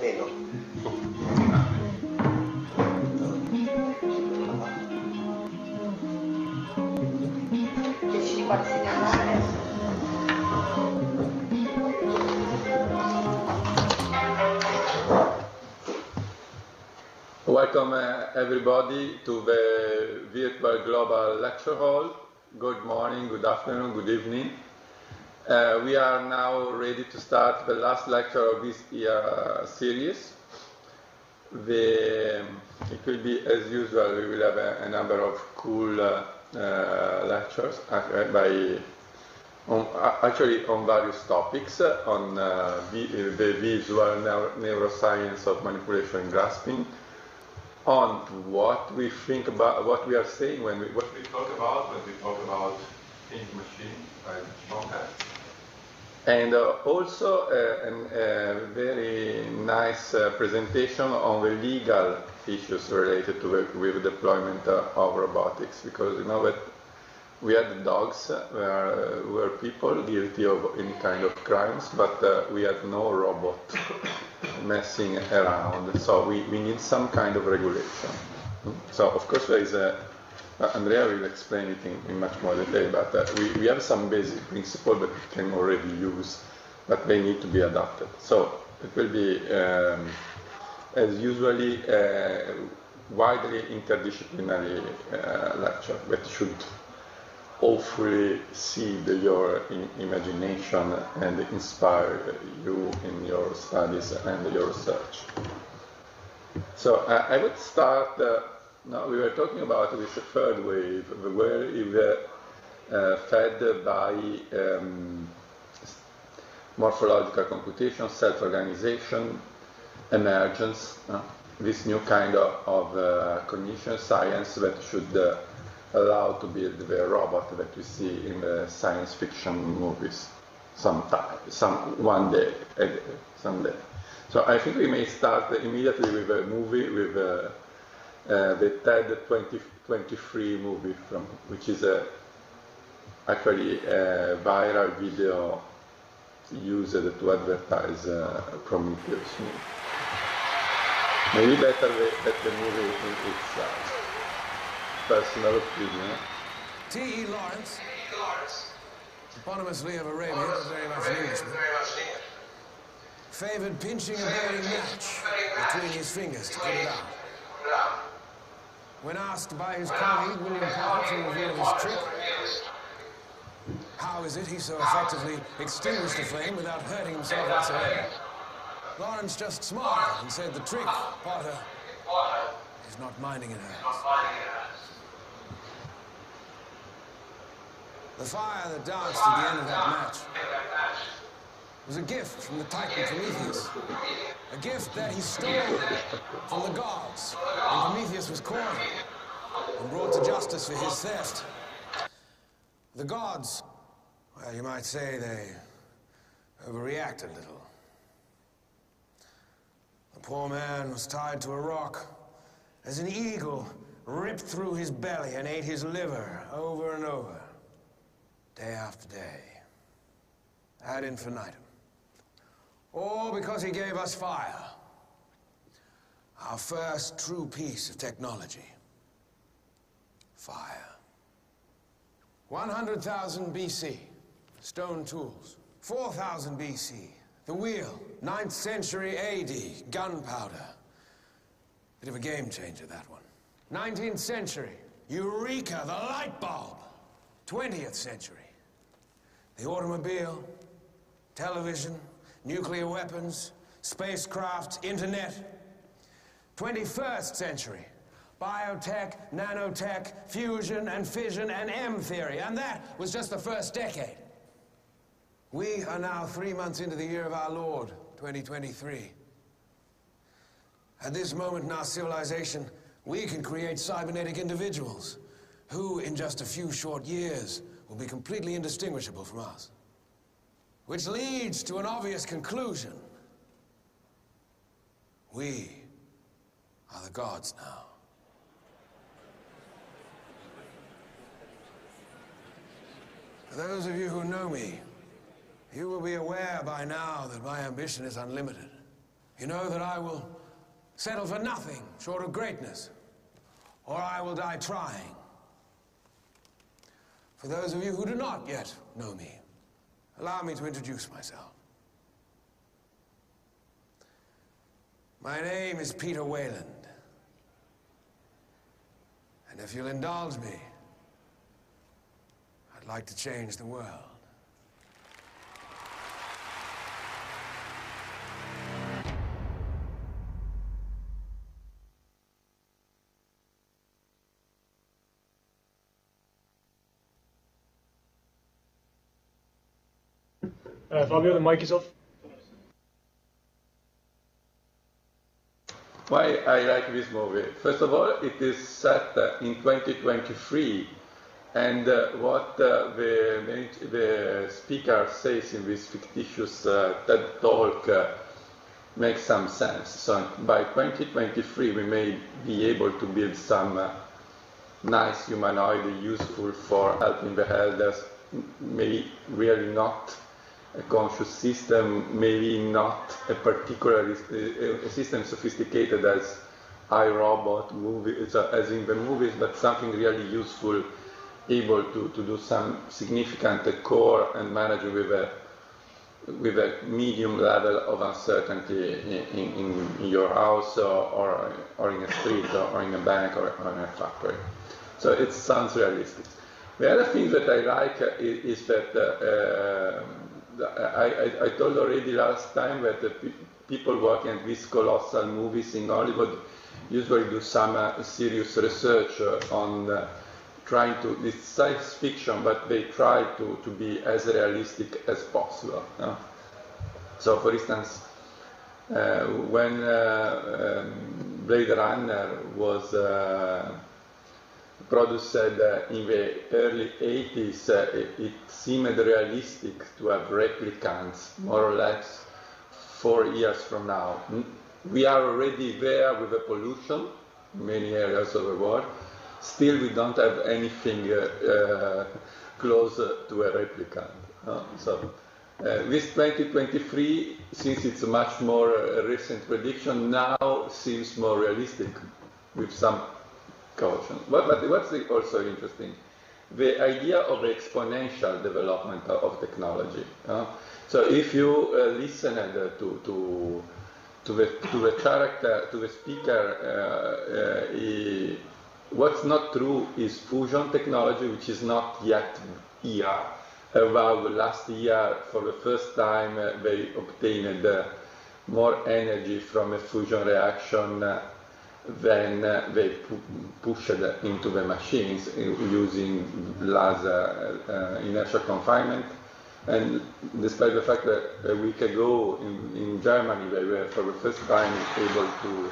meno. Welcome uh, everybody to the Virtual Global Lecture Hall. Good morning, good afternoon, good evening. Uh, we are now ready to start the last lecture of this year series. The, it will be as usual, we will have a, a number of cool uh, uh, lectures uh, by on, uh, actually on various topics uh, on uh, the visual neuro- neuroscience of manipulation and grasping, on what we think about, what we are saying when we, what we talk about when we talk about thinking machine, right? Schonberg. And uh, also uh, a very nice uh, presentation on the legal issues related to the, with deployment of robotics, because you know that we had dogs where, were people guilty of any kind of crimes, but uh, we had no robot messing around. So we, we need some kind of regulation. So of course there is a, uh, Andrea will explain it in, in much more detail, but uh, we, we have some basic principles that we can already use, but they need to be adapted. So it will be, um, as usually, uh, widely interdisciplinary uh, lecture that should hopefully seed your imagination and inspire you in your studies and your research. So uh, I would start. Uh, now we were talking about this third wave, where is uh, uh, fed by um, morphological computation, self-organization, emergence, uh, this new kind of, of uh, cognition science that should uh, allow to build the robot that we see in the science fiction movies sometime, some one day, uh, someday. So I think we may start immediately with a movie with uh, uh, the TED 2023 movie from which is a actually a viral video used to advertise uh, Prometheus movie. Maybe better the, that the movie in itself. Personal opinion. T.E. Lawrence, eponymously of Arabia, but very much an Englishman, favored pinching a bowling match between his fingers to put it out. When asked by his colleague William Potter to reveal his trick, how is it he so effectively extinguished the flame without hurting himself whatsoever? Lawrence just smiled and said the trick, Potter, is not minding it hurts. The fire that danced at the end of that match was a gift from the Titan Prometheus. A gift that he stole from the gods when Prometheus was caught and brought to justice for his theft. The gods, well, you might say they overreacted a little. The poor man was tied to a rock as an eagle ripped through his belly and ate his liver over and over, day after day, ad infinitum. All because he gave us fire, our first true piece of technology. Fire. 100,000 BC, stone tools. 4,000 BC, the wheel. 9th century AD, gunpowder. Bit of a game changer, that one. 19th century, Eureka, the light bulb. 20th century, the automobile, television, nuclear weapons, spacecraft, internet. 21st century, biotech, nanotech, fusion and fission and M theory. And that was just the first decade. We are now three months into the year of our Lord, 2023. At this moment in our civilization, we can create cybernetic individuals who, in just a few short years, will be completely indistinguishable from us. Which leads to an obvious conclusion. We are the gods now. For those of you who know me, you will be aware by now that my ambition is unlimited. You know that I will settle for nothing short of greatness, or I will die trying. For those of you who do not yet know me, allow me to introduce myself. My name is Peter Weyland. And if you'll indulge me, I'd like to change the world. Uh, Fabio, the mic is off. Why I like this movie? First of all, it is set uh, in 2023, and uh, what uh, the, the speaker says in this fictitious uh, TED talk uh, makes some sense. So by 2023, we may be able to build some nice humanoid useful for helping the elders, maybe really not a conscious system, maybe not a particularly a system sophisticated as iRobot movie, as in the movies, but something really useful, able to, to do some significant core and manage with a with a medium level of uncertainty in, in, in your house or, or, or, in a street or, or in a bank or, or, in a factory. So it sounds realistic. The other thing that I like is, is that uh, I, I, I, told already last time that the pe people working at these colossal movies in Hollywood usually do some uh, serious research uh, on uh, trying to, it's science fiction, but they try to, to be as realistic as possible. So, for instance, uh, when uh, um, Blade Runner was uh, produced in the early 80s, it, it seemed realistic to have replicants, more or less, four years from now. We are already there with the pollution in many areas of the world. Still, we don't have anything uh, uh, close to a replicant. Uh, so, this 2023, since it's a much more uh, recent prediction, now seems more realistic with some caution. But, what's also interesting the idea of exponential development of technology. Uh, so if you uh, listen uh, to, to, to, the, to the character, to the speaker, uh, uh, he, what's not true is fusion technology, which is not yet here. About last year, for the first time, uh, they obtained more energy from a fusion reaction then uh, they pu pushed into the machines using laser uh, inertial confinement. And despite the fact that a week ago in, in Germany they were for the first time able to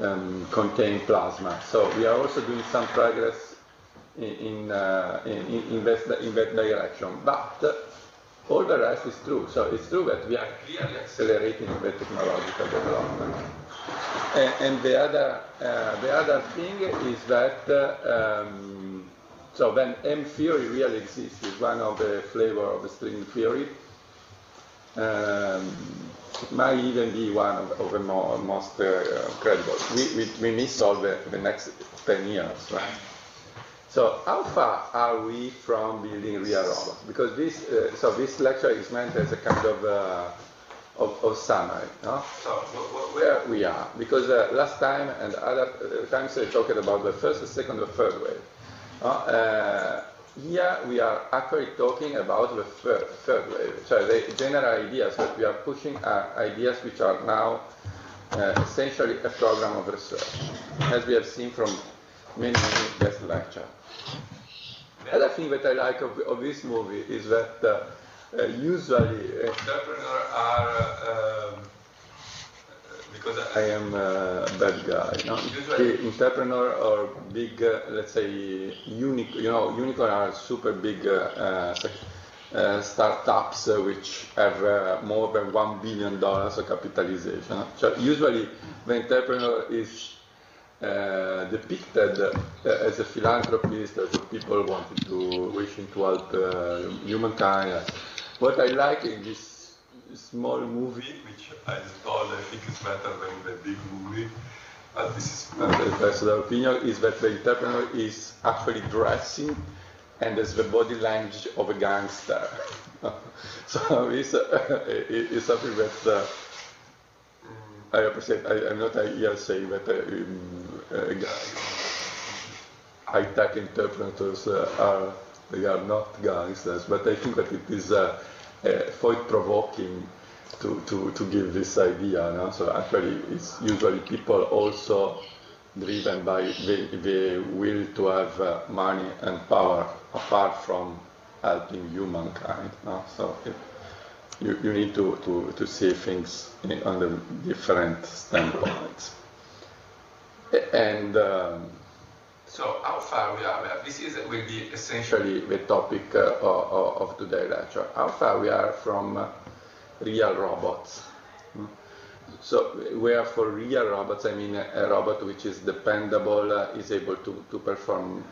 um, contain plasma. So we are also doing some progress in, in, uh, in, in, that, in that direction. But all the rest is true. So it's true that we are clearly accelerating the technological development. And, and the other uh, the other thing is that um, so then M theory really exists. It's one of the flavor of the string theory. Um, it might even be one of, of the more, most uh, credible. We, we, we miss all the, the next 10 years, right? So how far are we from building real robots? Because this, uh, so this lecture is meant as a kind of, uh, of, of, summary, no? So where we are, because uh, last time and other uh, times I talked about the first, the second, the third wave. Uh, here we are actually talking about the third, third wave. So the general ideas that we are pushing are ideas which are now uh, essentially a program of research, as we have seen from many, many guest lectures. The other thing that I like of, of this movie is that uh, uh, usually entrepreneurs are, uh, um, because I am a bad guy, no? usually entrepreneur or big, uh, let's say, unique, you know, unicorn are super big uh, uh, startups which have more than one billion dollars of capitalization. So usually the entrepreneur is uh, depicted uh, as a philanthropist, as a people wanting to wishing to help uh, humankind. What I like in this small movie, which I told I think is better than the big movie. But this is my personal opinion, is that the entrepreneur is actually dressing and has the body language of a gangster. so it's, uh, it's something that uh, I appreciate. I, am not here saying that uh, um, high-tech interpreters uh, are they are not gangsters, but I think that it is uh, thought-provoking to, to, to give this idea. No? So actually, it's usually people also driven by the, the will to have uh, money and power apart from helping humankind. No? So it, you, you need to, to, to see things in, under different standpoints. And um, so how far we are, this is, will be essentially the topic uh, of, of today's lecture. How far we are from uh, real robots. Hmm? So where for real robots, I mean a robot which is dependable, uh, is able to, to perform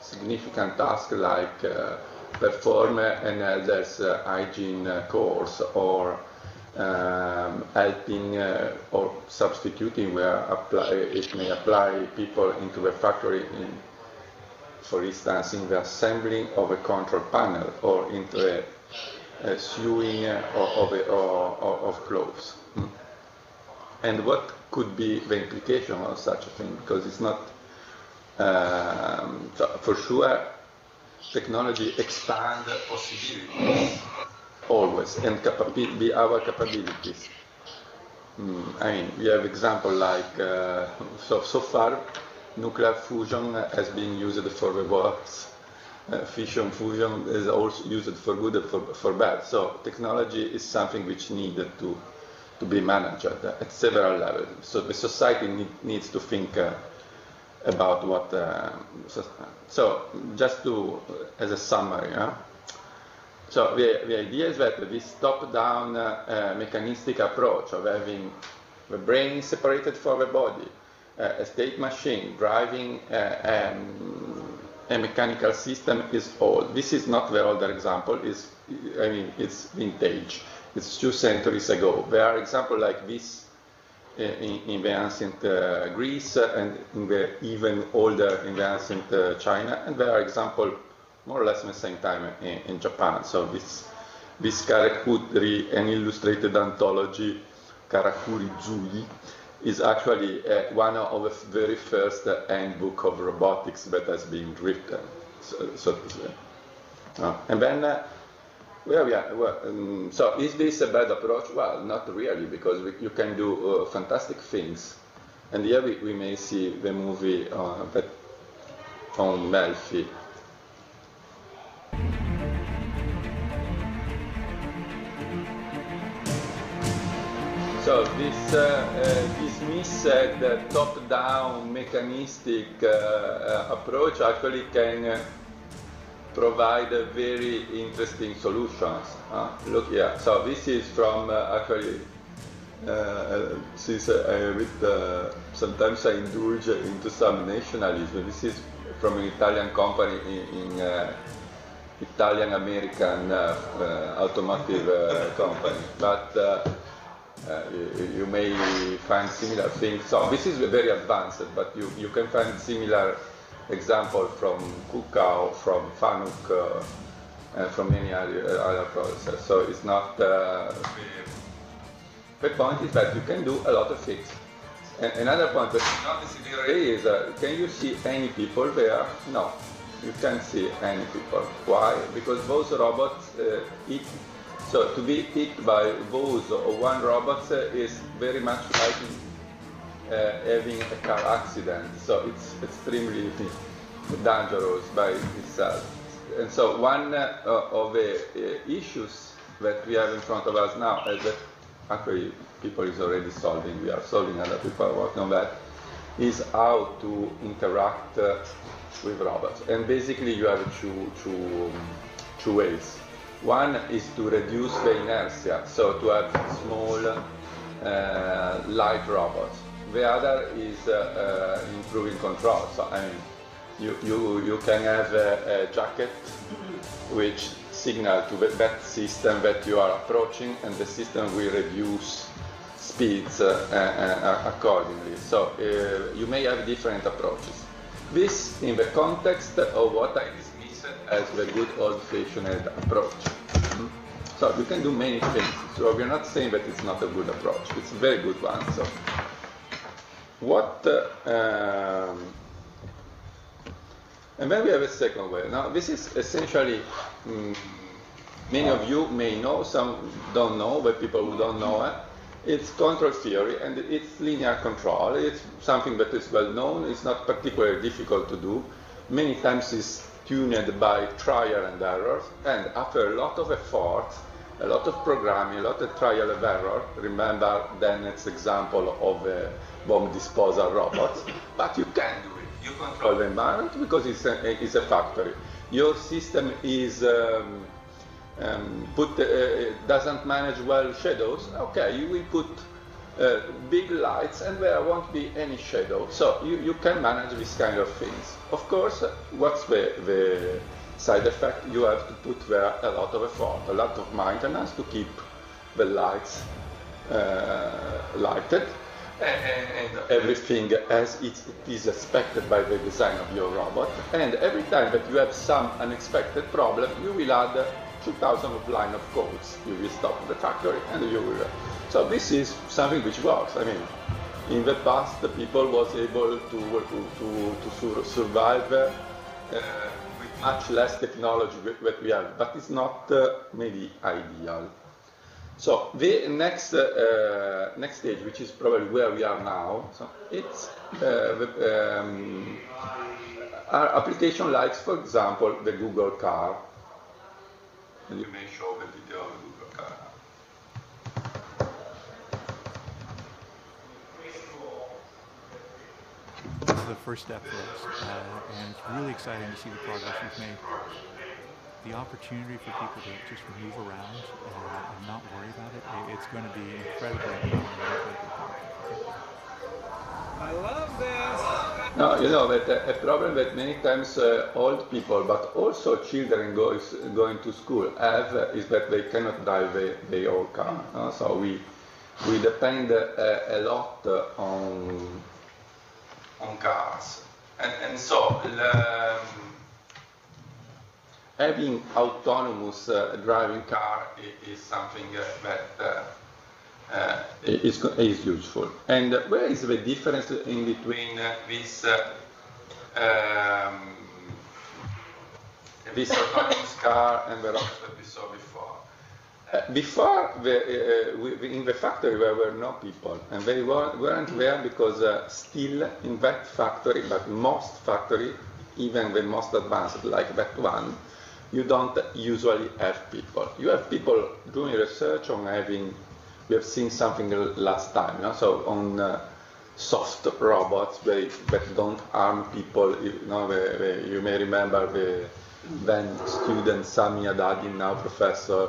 significant tasks like uh, perform an elder's uh, hygiene uh, course or um, helping uh, or substituting where apply, it may apply people into the factory in, for instance, in the assembling of a control panel or into a, a sewing of, of, of, of clothes. Hmm. And what could be the implication of such a thing? Because it's not, um, for sure, technology expand possibilities always and be our capabilities. Mm, I mean, we have example like uh, so so far, nuclear fusion has been used for the works. Uh, fission fusion is also used for good and for, for bad. So technology is something which needed to to be managed at several levels. So the society need, needs to think. Uh, about what. Uh, so, so, just to as a summary. So the, the idea is that this top-down uh, mechanistic approach of having the brain separated from the body, uh, a state machine driving uh, um, a mechanical system is old. This is not the older example. It's, I mean, it's vintage. It's two centuries ago. There are examples like this in, in the ancient uh, Greece and in the even older in the ancient uh, China, and there are examples more or less at the same time in, in Japan. So this, this Karakuri, an illustrated anthology, Karakuri Zui, is actually uh, one of the very first uh, handbook of robotics that has been written, so, so to say. Uh, and then uh, well, yeah. Well, um, so is this a bad approach? Well, not really, because we, you can do uh, fantastic things. And here we, we may see the movie uh, that on Melfi. So this uh, uh, this missed top-down mechanistic uh, uh, approach actually can provide very interesting solutions. Uh, look here, so this is from uh, actually, uh, since I read, uh, sometimes I indulge into some nationalism. This is from an Italian company in, in uh, Italian American uh, automotive company, but you, you, may find similar things. So this is very advanced, but you, you can find similar example from KUKA, from Fanuc, uh, and from many other, other processes. So it's not, uh, the point is that you can do a lot of things. And another point is not necessary is, uh, can you see any people there? No, you can't see any people. Why? Because those robots uh, eat. So to be hit by those or one robot is very much like uh, having a car accident. So it's extremely dangerous by itself. And so one uh, of the uh, issues that we have in front of us now is that actually people is already solving, we are solving, other people are working on that, is how to interact uh, with robots. And basically you have two, two, two ways. One is to reduce the inertia, so to have small, uh, light robots the other is uh, uh, improving control. So I mean, you, you, you can have a, a jacket which signal to that system that you are approaching, and the system will reduce speeds uh, uh, accordingly. So uh, you may have different approaches. This in the context of what I as the good old-fashioned approach. Mm-hmm. So you can do many things. So we're not saying that it's not a good approach. It's a very good one. So what? Uh, um, and then we have a second way. Now this is essentially. Um, many of you may know, some don't know, but people who don't know it. It's control theory and it's linear control. It's something that is well known. It's not particularly difficult to do. Many times it's tuned by trial and error. And after a lot of effort, a lot of programming, a lot of trial and error, remember Dennett's example of a bomb disposal robot, but you can do it. You control the environment because it's a, it's a factory. Your system is um, um, put uh, doesn't manage well shadows, okay, you will put uh, big lights and there won't be any shadow. So you, you can manage these kind of things. Of course, what's the, the side effect? You have to put there a lot of effort, a lot of maintenance to keep the lights uh, lighted and, and, everything as it is expected by the design of your robot. And every time that you have some unexpected problem, you will add 2,000 line of codes. You will stop the factory and you will. So this is something which works. I mean, in the past, the people was able to to, to, survive uh, with much less technology that we have, but it's not uh, maybe ideal. So the next uh, next stage, which is probably where we are now, so it's uh, the, um, application likes, for example, the Google car and you may show the video of Google car. This is the first step for us, uh, and it's really exciting to see the progress we've made. The opportunity for people to just move around uh, and not worry about it, it's going to be incredibly I love this. No, you know that a problem that many times uh, old people, but also children goes, going to school have uh, is that they cannot drive their, their own car. Uh, so we we depend uh, a lot on on cars, and and so. Um, having autonomous uh, driving car is, is something uh, that uh, is, is useful. And where is the difference in between uh, this uh, um, this autonomous car and the robots that we saw before? Uh, before, the, uh, we, in the factory, there were no people, and they were, weren't there because uh, still in that factory, but most factory, even the most advanced like that one, you don't usually have people. You have people doing research on having we have seen something last time. You know? So on uh, soft robots they, that don't harm people. You, know, they, they, you may remember the then student Sami Haddadin, now professor,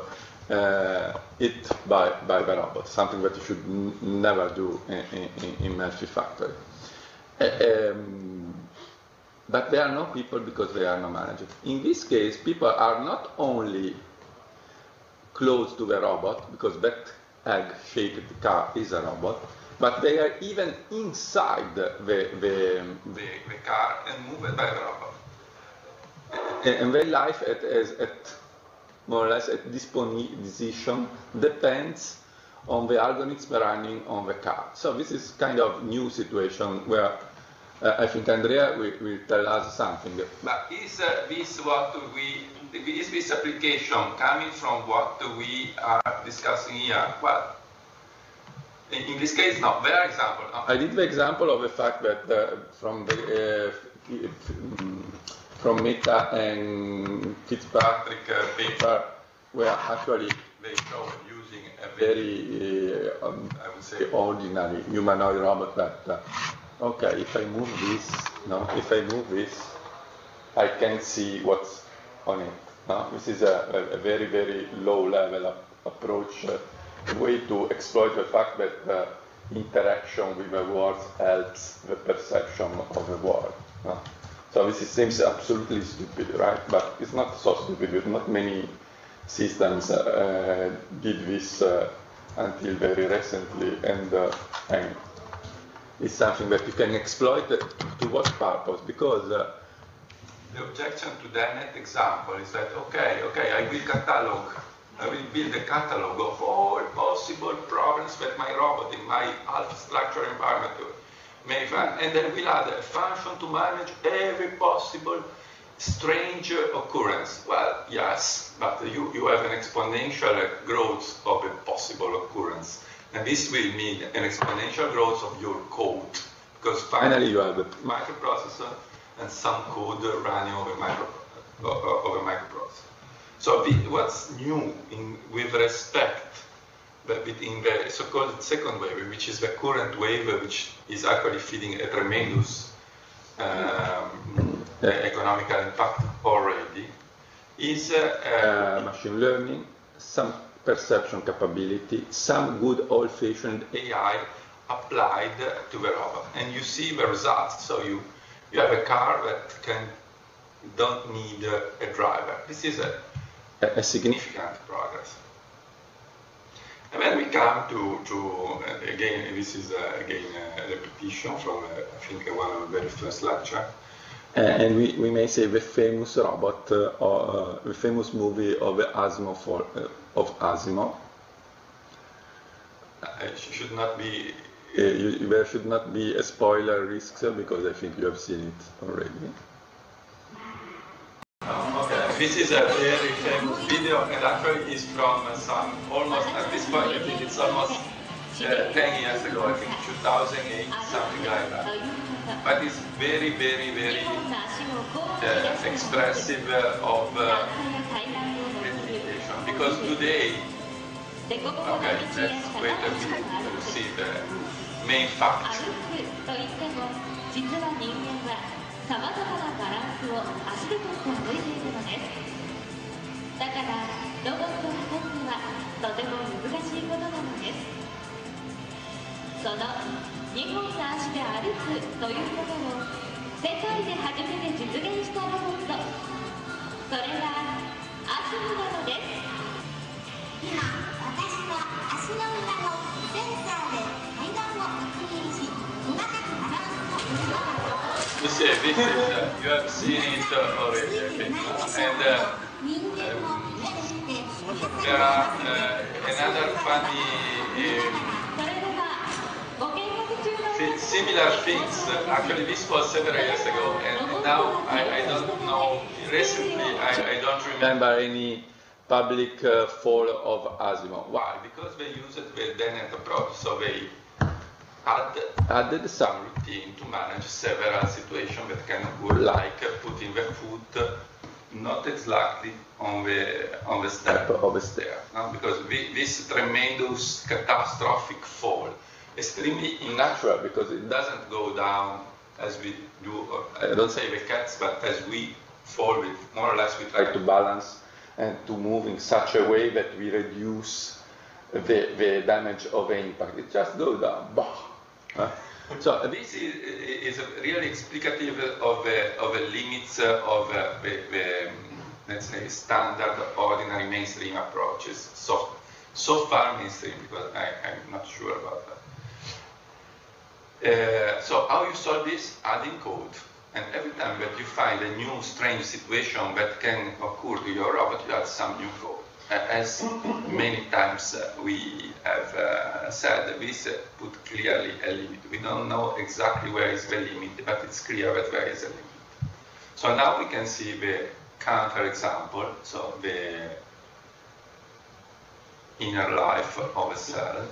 uh, hit by, by the robot, something that you should never do in, in, in factory. Um, but there are no people because there are no managers. In this case, people are not only close to the robot because that egg-shaped car is a robot, but they are even inside the, the, the, the car and moved by robot. And their life at, at more or less at this position depends on the algorithms running on the car. So this is kind of new situation where uh, I think Andrea will, will, tell us something. But is uh, this what we is this application coming from what we are discussing here? Well, in, in this case, no. There are examples. I did the example of the fact that uh, from the uh, from Metta and Fitzpatrick uh, paper, where actually they show using a very, uh, um, I would say, ordinary humanoid robot that, uh, okay, if I move this, no, if I move this, I can see what's on it. This is a, a, very, very low level approach, uh, way to exploit the fact that the interaction with the words helps the perception of the world. No? So this seems absolutely stupid, right? But it's not so stupid. Not many systems uh, did this uh, until very recently, and, uh, and it's something that you can exploit to what purpose? Because uh, the objection to Dennett example is that, okay, okay, I will catalog, I will build a catalog of all possible problems that my robot in my half structure environment may find, and then we'll add a function to manage every possible strange occurrence. Well, yes, but you, you have an exponential growth of a possible occurrence. And this will mean an exponential growth of your code. Because finally you have a microprocessor and some code running over, micro, over microprocessor. So the, what's new in, with respect in the so-called second wave, which is the current wave, which is actually feeding a tremendous um, economical impact already, is uh, uh, machine learning, some perception capability, some good old-fashioned AI applied to the robot. And you see the results. So you, you have a car that can don't need a, a driver. This is a, a, significant progress. And then we come to, to uh, again, this is uh, again a repetition from, uh, I think, one of the very first lecture. and we, we may say the famous robot, uh, or the famous movie of ASIMO, for, of ASIMO. It should not be. Uh, you, there should not be a spoiler risk because I think you have seen it already. this is a very famous video, and actually is from some almost at this point. I think it's almost uh, 10 years ago. I think 2008, something like that. But it's very, very, very uh, expressive of uh, because today, okay, let's wait a bit to see the main fact. 実は人間はさまざまなバランスを足でとって歩いているのです。だからロボットが立つのはとても難しいことなのです。その2本の足で歩くということを世界で初めて実現したロボットそれがアスムなのです。This is, this is, uh, you have seen it uh, already, okay. And uh, there are uh, another funny uh, similar things. Actually, this was several years ago, and now I, I don't know. Recently, I, I don't remember any public uh, fall of ASIMO. Why? Because they used the Dennett approach, so they add, added some routine to manage several situations that can occur, like putting the foot not exactly on the on the step of the stair, no? because this tremendous catastrophic fall, extremely unnatural because it doesn't go down as we do. I don't say the cats, but as we fall, with more or less we try to balance and to move in such a way that we reduce the, the damage of the impact. It just goes down. Bah. So this is, is really explicative of the, of the limits of the, the, let's say, standard, ordinary mainstream approaches. So, so far mainstream, because I, am not sure about that. Uh, so how you solve this? Adding code. And every time that you find a new strange situation that can occur to your robot, you add some new code. As many times uh, we have uh, said, this uh, put clearly a limit. We don't know exactly where is the limit, but it's clear that there is a limit. So now we can see the counter example, so the inner life of a cell.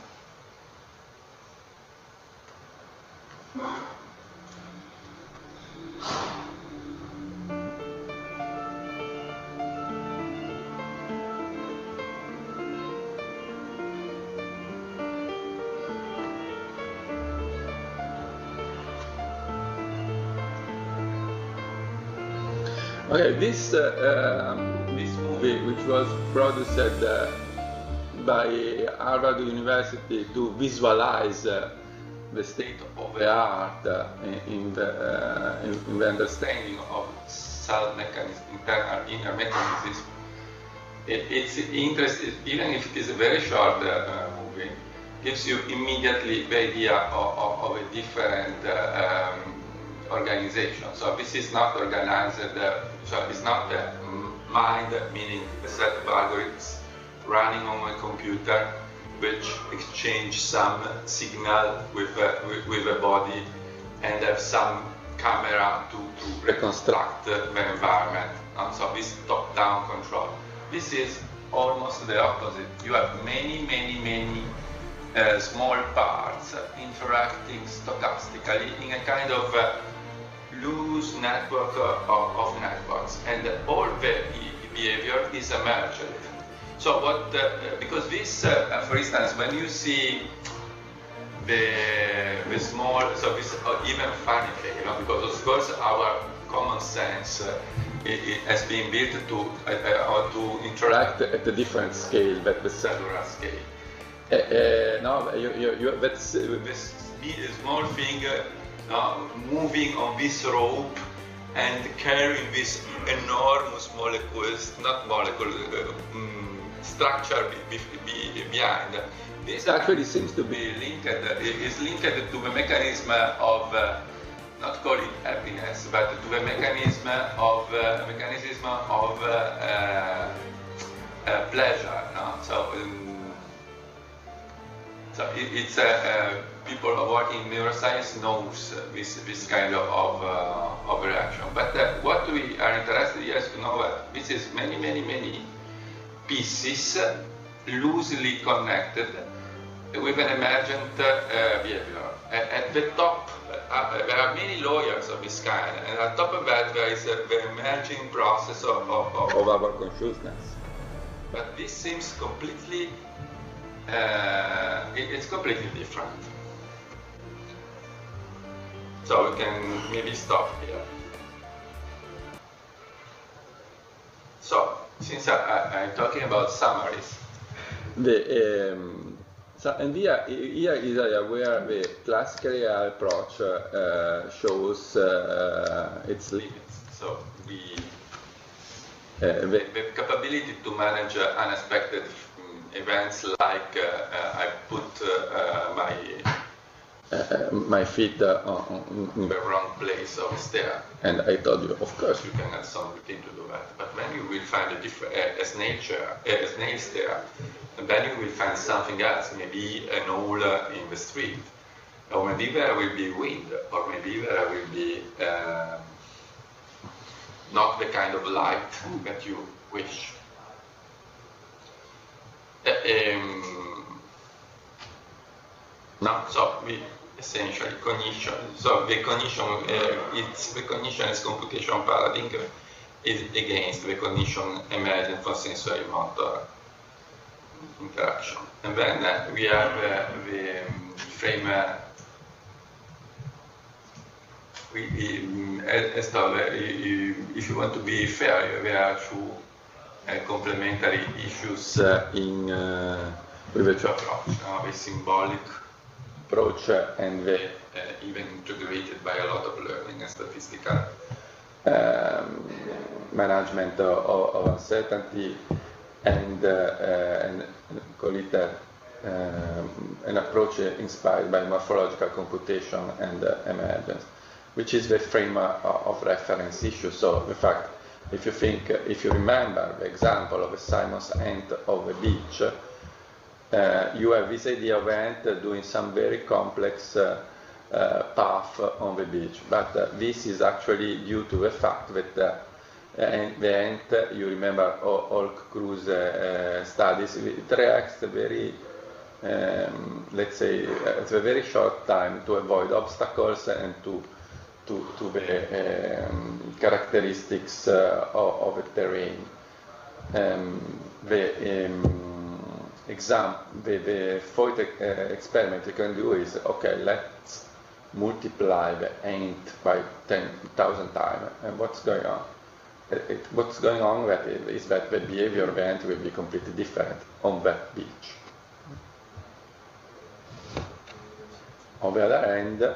Okay, this uh, um, this movie, which was produced uh, by Harvard University to visualize uh, the state of the art uh, in, the, uh, in, in, the understanding of cell mechanism, internal inner mechanisms, it, it's interesting, even if it is a very short uh, movie, gives you immediately the idea of, of, of a different uh, um, organization. So this is not organized, uh, so it's not the mind, meaning a set of algorithms running on a computer which exchange some signal with, uh, with, a body and have some camera to, to reconstruct the environment. Uh, so this top-down control. This is almost the opposite. You have many, many, many uh, small parts interacting stochastically in a kind of uh, loose network of, of, networks, and all the behavior is emergent. So what, uh, because this, uh, for instance, when you see the, the small, so this uh, even funny thing, you know, because of course our common sense uh, it, it has been built to uh, uh, to interact at a different scale, but the cellular scale. no, you, you, you, that's this small thing moving on this rope and carrying this enormous molecules, not molecule, um, structure be, be, behind. This actually seems to be linked, is linked to the mechanism of, uh, not call it happiness, but to the mechanism of, uh, mechanism of uh, uh pleasure. No? So, um, so it, it's people working in neuroscience knows this, this kind of, of, uh, of reaction. But uh, what we are interested in is to know that this is many, many, many pieces loosely connected with an emergent uh, behavior. At, the top, uh, there are many layers of this kind, and at top of that there is the emerging process of, of, of, of our consciousness. But this seems completely, uh, it, it's completely different. So we can maybe stop here. So, since I, am talking about summaries. The, um, so, and here, here is where the classical approach uh, shows uh, its limits. So we, uh, the, the, capability to manage unexpected events like uh, I put uh, my uh, my feet uh, in the wrong place of stair. And I told you, of course, you can have some routine to do that. But when you will find a different, uh, a snail chair, a snail stair, and then you will find something else, maybe an hole in the street, or maybe there will be wind, or maybe there will be uh, not the kind of light that you wish. Uh, um, no, so we cognition. So the cognition, uh, it's the cognition as computation paradigm is against the cognition emergent from sensory motor interaction. And then uh, we have uh, the um. Uh, we, um, as though, if you want to be fair, there are two uh, complementary issues uh, in with the two approach. the symbolic approach and the, uh, even integrated by a lot of learning and statistical um, management of, of, uncertainty and, uh, uh, and call it a, um, an approach inspired by morphological computation and uh, emergence, which is the frame of reference issue. So, in fact, if you think, if you remember the example of a Simon's ant of a beach, uh, you have this idea of ant doing some very complex uh, uh, path on the beach. But uh, this is actually due to the fact that uh, the ant, you remember all, cruise uh, studies, it reacts very, um, let's say, at a very short time to avoid obstacles and to to, to the um, characteristics of, of, the terrain. Um, the, example, the, the Foyt uh, experiment you can do is, okay, let's multiply the ant by 10,000 times, and what's going on? It, it, what's going on that is that the behavior of the ant will be completely different on that beach. On the other hand,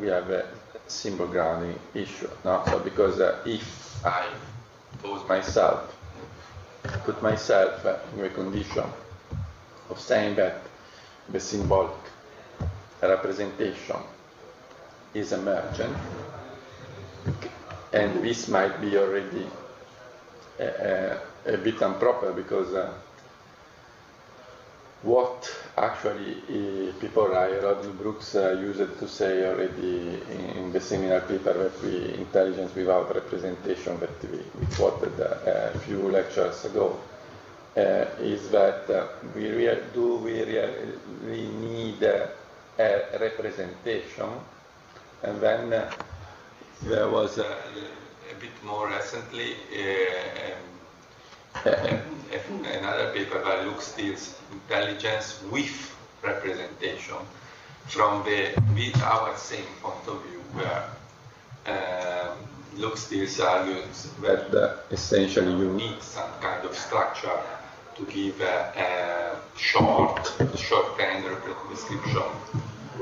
we have a symbol grounding issue. No? So because uh, if I pose myself put myself in a condition of saying that the symbolic representation is emergent, and this might be already a, a, a bit improper because uh, what actually uh, people like Rodney Brooks uh, used to say already in, in, the seminar paper that we intelligence without representation that we, we quoted uh, a few lectures ago is that uh, we really, do we really need a representation. And then there was a, a, bit more recently um, another paper by Luc Steels intelligence with representation from the with our same point of view where um, Luke Steele argues that uh, essentially you need some kind of structure to give a, a short, shorthand description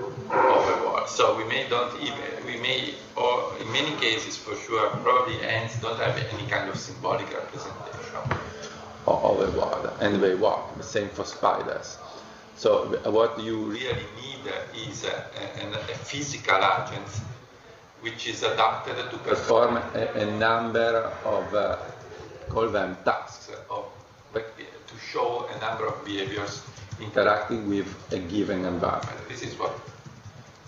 of a word. So we may don't even, we may, or in many cases for sure, probably ants don't have any kind of symbolic representation of a word, and they work. The same for spiders. So what you really need is a, a, a physical agent which is adapted to perform a, a number of, uh, call them tasks, of, a number of behaviors interacting with a given environment. This is what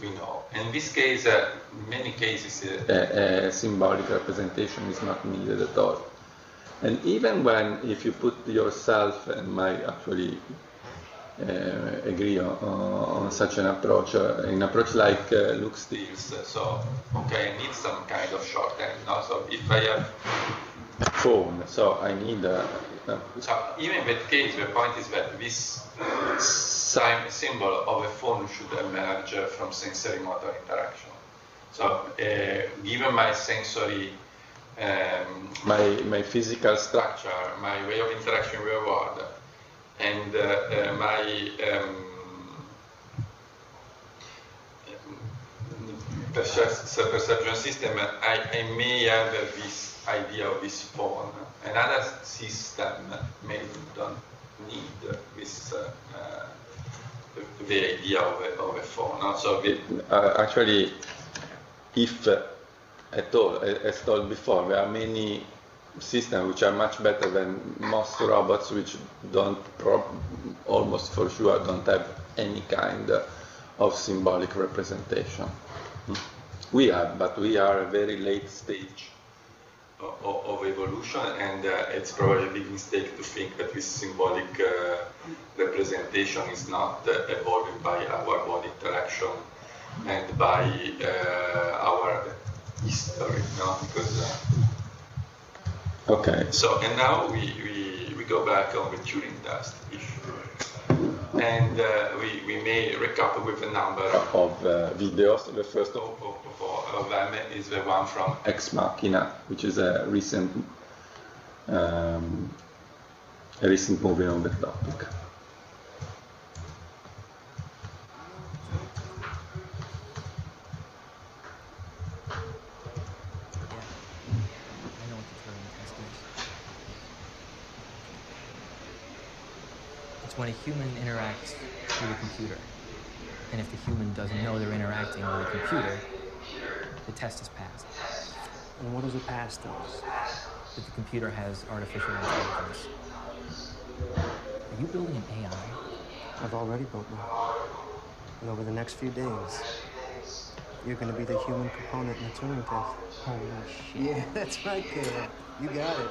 we know. In this case, uh, in many cases, uh, a, symbolic representation is not needed at all. And even when, if you put yourself, and might actually uh, agree on, on, such an approach, uh, an approach like uh, Luc Steels', so, okay, I need some kind of shorthand. No? So if I have phone, so I need a, so even that case, the point is that this symbol of a phone should emerge from sensory motor interaction. So uh, given my sensory um, my, my physical structure, my way of interaction with the world, and uh, uh, my um, perception system, I, I, may have this idea of this phone. Another system may don't need this uh, uh the idea of a, of a phone. So it, uh, actually, if at all, as told before, there are many systems which are much better than most robots which don't, almost for sure, don't have any kind of symbolic representation. Hmm. We have, but we are a very late stage of, of evolution, and uh, it's probably a big mistake to think that this symbolic uh, representation is not uh, evolving by our body interaction and by uh, our history, no? Because uh, okay. So and now we, we, we go back on the Turing test issue, and uh, we, we may recap with a number of uh, videos. The first of, of, them is the one from Ex Machina, which is a recent um, a recent movie on the topic. When a human interacts with a computer. And if the human doesn't know they're interacting with a computer, the test is passed. And what does it pass to us? That the computer has artificial intelligence. Are you building an AI? I've already built one. And over the next few days, you're going to be the human component in the Turing test. Holy shit. Yeah, that's right, Caleb. You got it.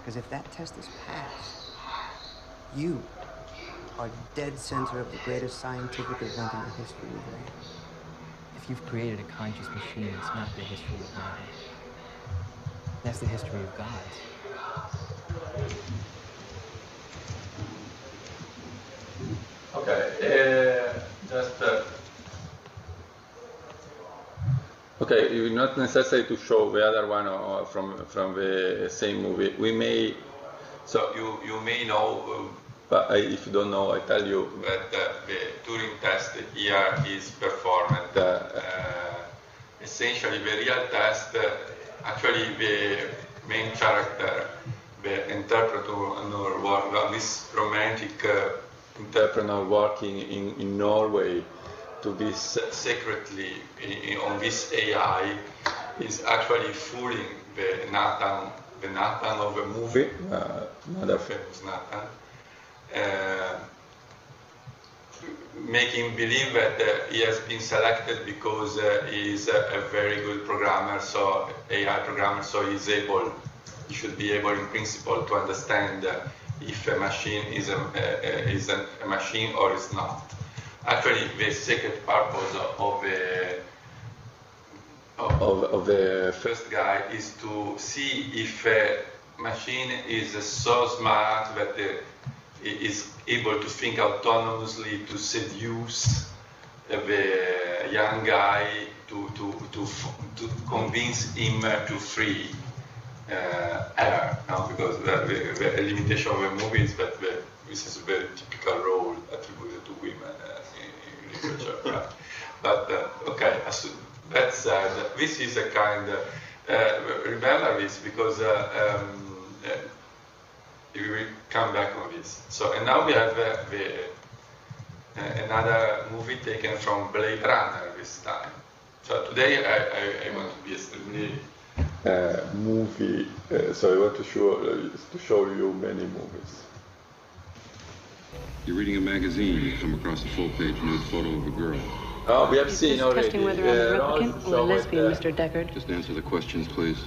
Because if that test is passed, you are dead center of the greatest scientific event in the history of man. If you've created a conscious machine, it's not the history of man. That's the history of God. Okay, uh, just. Uh, okay, it's not necessary to show the other one or from from the same movie. We may. So you you may know. Uh, but I, if you don't know, I tell you that uh, the Turing test here is performed. Uh, uh, essentially, the real test, uh, actually, the main character, the entrepreneur work, this romantic uh, entrepreneur working in, in Norway to uh, secretly in, on this AI is actually fooling the Nathan, the Nathan of a movie, uh, another famous Nathan, uh, making believe that uh, he has been selected because uh, he is a, very good programmer, so AI programmer, so he's able, he should be able in principle to understand uh, if a machine is a, is a, machine or is not. Actually, the secret purpose of the of, of the first guy is to see if a machine is so smart that it is able to think autonomously to seduce the young guy to, to, to, to convince him to free uh, her, no? because the, the, the, limitation of the movie is that the, this is a very typical role attributed to women uh, in, in, literature. right? But uh, okay, that said, this is a kind, uh, remember this because uh, um, uh, we will come back on this. So, and now we have uh, the, uh, another movie taken from Blade Runner this time. So today I, I, I want to be extremely uh, movie, so I want to show, to show you many movies. You're reading a magazine, you come across a full-page nude photo of a girl. Oh, we have Is seen already. testing whether I'm a replicant or a lesbian, Mr. Deckard? Just answer the questions, please.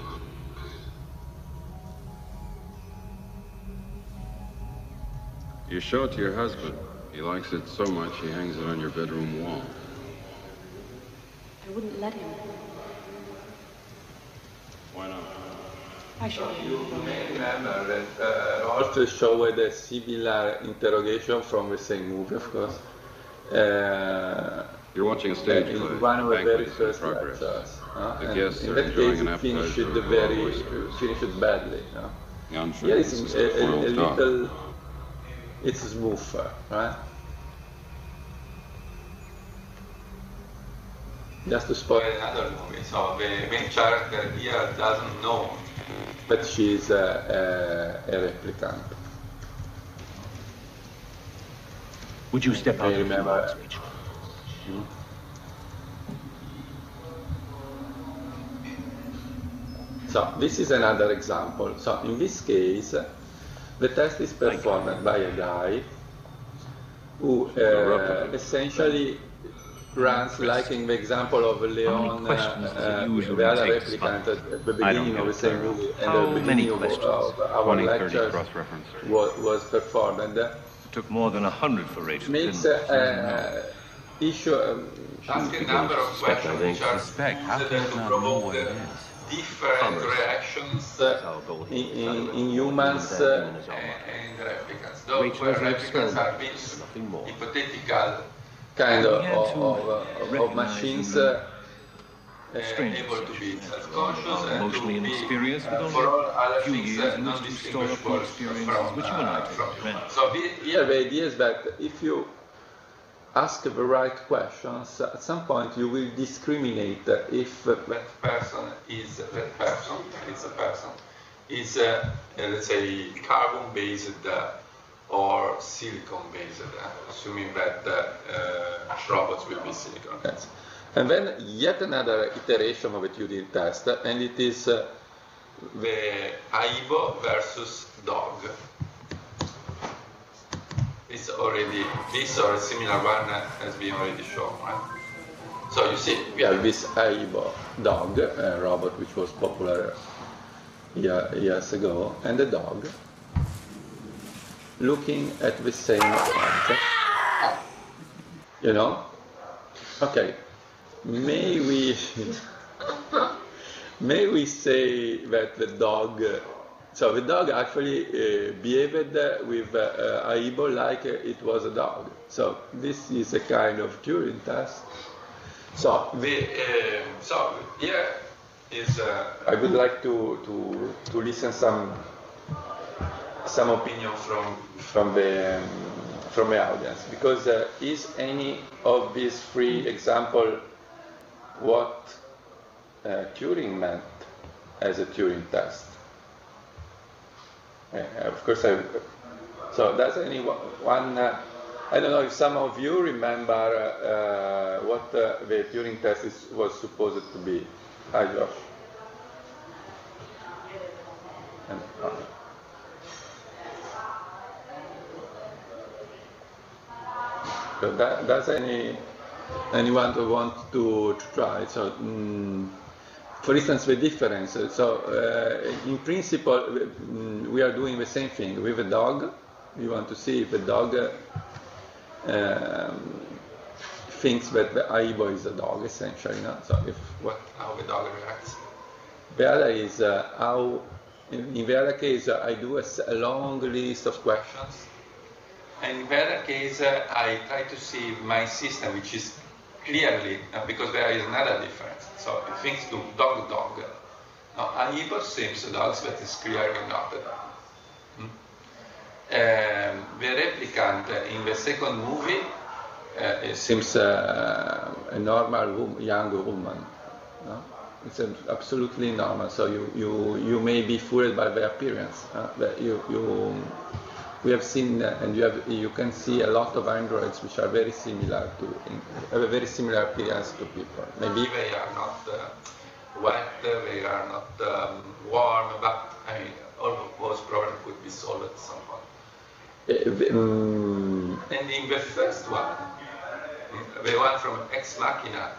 You show it to your husband. He likes it so much, he hangs it on your bedroom wall. I wouldn't let him. Why not? I should. You may remember that uh, also showed a similar interrogation from the same movie, of course. Uh, you're watching a stage in play. One of the very first lectures. Uh, the guests in are that enjoying case, an it finished appetizer very, oysters. finished badly. No? The entree Here is is a a, a, a spoiled little, it's smoother, right? Just to spoil another movie, so the main character here doesn't know that she's a, a, a replicant. Would you step out I of the remember. speech? Hmm? So this is another example. So in this case, the test is performed by a guy who uh, essentially runs like in the example of Leon, questions does uh, the other replicant at the beginning of the same movie and How the many beginning of, questions? of our 20, 30 lectures was, was performed. And uh, Took more than a hundred for Rachel. makes didn't uh, uh, issue um, ask a number of Suspect, questions which are Suspect, how used can to not know provoke what it the is? different Commerce. reactions uh, in, in, in humans uh, and replicants. Those Rachel were is replicants are experiment, nothing more. hypothetical kind of, of, of, uh, of machines human uh, uh, strangers, able to be actually. self-conscious and emotionally to be, inexperienced with uh, for all other a few things, years uh, in to store up the non-distinguishable experiences from, which you and I uh, take from for granted. So he- here the idea is that if you ask the right questions, at some point you will discriminate if that person is that person, it's a person, is uh, uh, let's say carbon-based uh, or silicon-based, uh, assuming that uh, robots will be silicon. Yes. And then yet another iteration of a Turing test, and it is uh, the AIBO versus dog. It's already, this or a similar one has been already shown, right? So you see, we have this AIBO dog, a robot which was popular year, years ago, and the dog looking at the same object. You know? Okay. May we may we say that the dog so the dog actually uh, behaved uh, with uh, Aibo like it was a dog. So this is a kind of Turing test. So the uh, so here is uh, I would like to to to listen some some opinion from from the um, from the audience because uh, is any of these three example what uh, Turing meant as a Turing test? Of course, I. So does anyone? Uh, I don't know if some of you remember uh, what uh, the Turing test is, was supposed to be. Hi, Josh. So that, does any anyone want to, to try? So, mm, for instance, the difference. So, uh, in principle, mm, we are doing the same thing with a dog. We want to see if the dog uh, um, thinks that the Aibo is a dog, essentially. No? So, if what how the dog reacts. The other is uh, how, in, in, the other case, I do a, a, long list of questions. And in the other case, I try to see my system, which is clearly, uh, because there is another difference. So it thinks to dog, dog. Now, Aibo seems dogs, but it's clearly not a dog. Hmm? Um, the replicant in the second movie uh, seems uh, a normal young woman. No? It's absolutely normal. So you, you, you may be fooled by the appearance. Uh, you, you, we have seen, uh, and you, have, you can see a lot of androids which are very similar to, in, have a very similar appearance to people. Maybe they are not uh, wet, they are not um, warm, but I mean, all of those problems could be solved at some point. Um, and in the first one, the one from Ex Machina,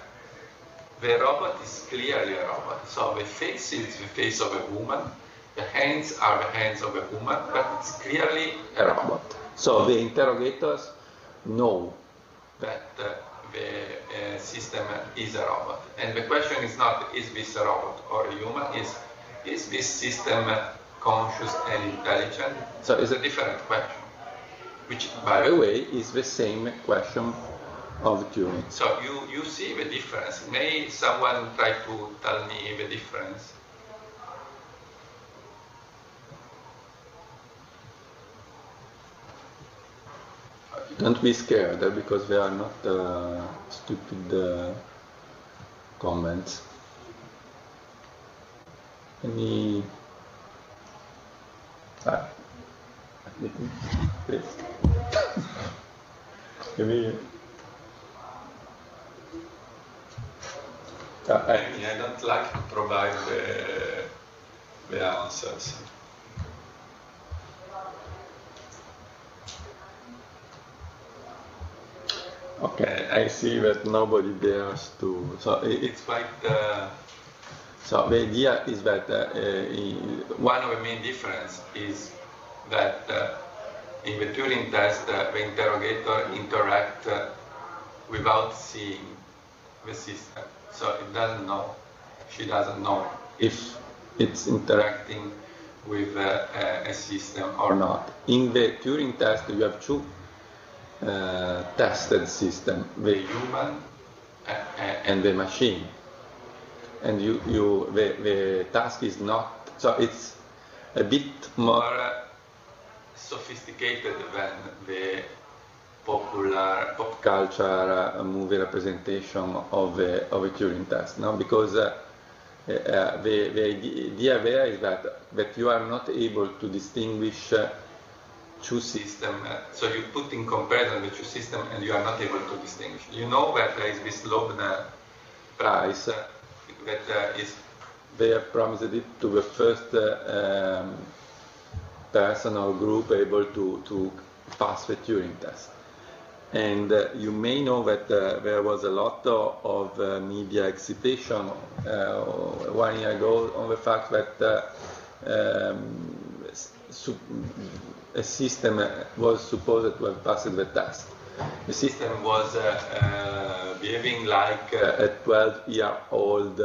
the robot is clearly a robot. So the face is the face of a woman, the hands are the hands of a human, but it's clearly a robot. So the interrogators know that uh, the uh, system is a robot. And the question is not, is this a robot or a human? Is, is this system conscious and intelligent? So it's a different question. Which, by the way, is the same question of Turing. So you, you see the difference. May someone try to tell me the difference? Don't be scared eh, because they are not uh, stupid uh, comments. Any. Ah. Please. Give me. I I don't like to provide the, the answers. Okay, I see that nobody dares to. So it's quite. the. so the idea is that uh, one of the main difference is that uh, in the Turing test, uh, the interrogator interact uh, without seeing the system. So it doesn't know, she doesn't know if it's interacting with a, a system or not. In the Turing test, you have two uh, tested system, the human and the machine. And you, you the, the task is not, so it's a bit more sophisticated than the popular pop culture uh, movie representation of a, of a Turing test, no? Because uh, uh, the, the idea there is that, that you are not able to distinguish uh, two systems. Uh, so you put in comparison the two systems and you are not able to distinguish. You know that there is this Loebner prize uh, that is, they have promised it to the first um, person or group able to, to pass the Turing test. And uh, you may know that uh, there was a lot of, uh, media excitation uh, one year ago on the fact that uh, um, a system was supposed to have passed the test. The system was uh, behaving like a 12 year old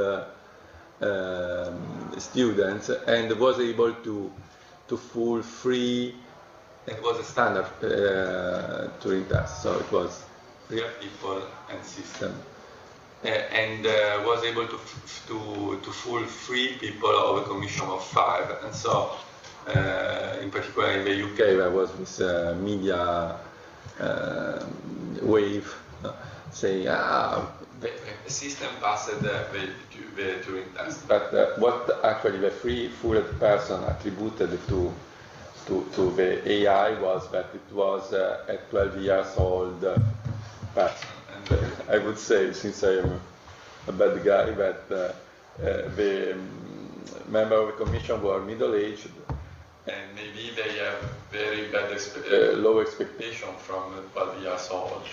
um, student and was able to, to fool three it was a standard uh, Turing test, so it was real people and system, uh, and uh, was able to to to fool three people of a commission of five, and so uh, in particular in the UK there was this uh, media uh, wave saying ah the, the system passed the, the, Turing test, but what actually the three fooled person attributed to to, to the AI was that it was uh, a 12 years old uh, person. And uh, I would say, since I am a bad guy, that uh, uh, the um, member of the commission were middle-aged, and maybe they have very bad, expe- uh, low expectation from 12 years old.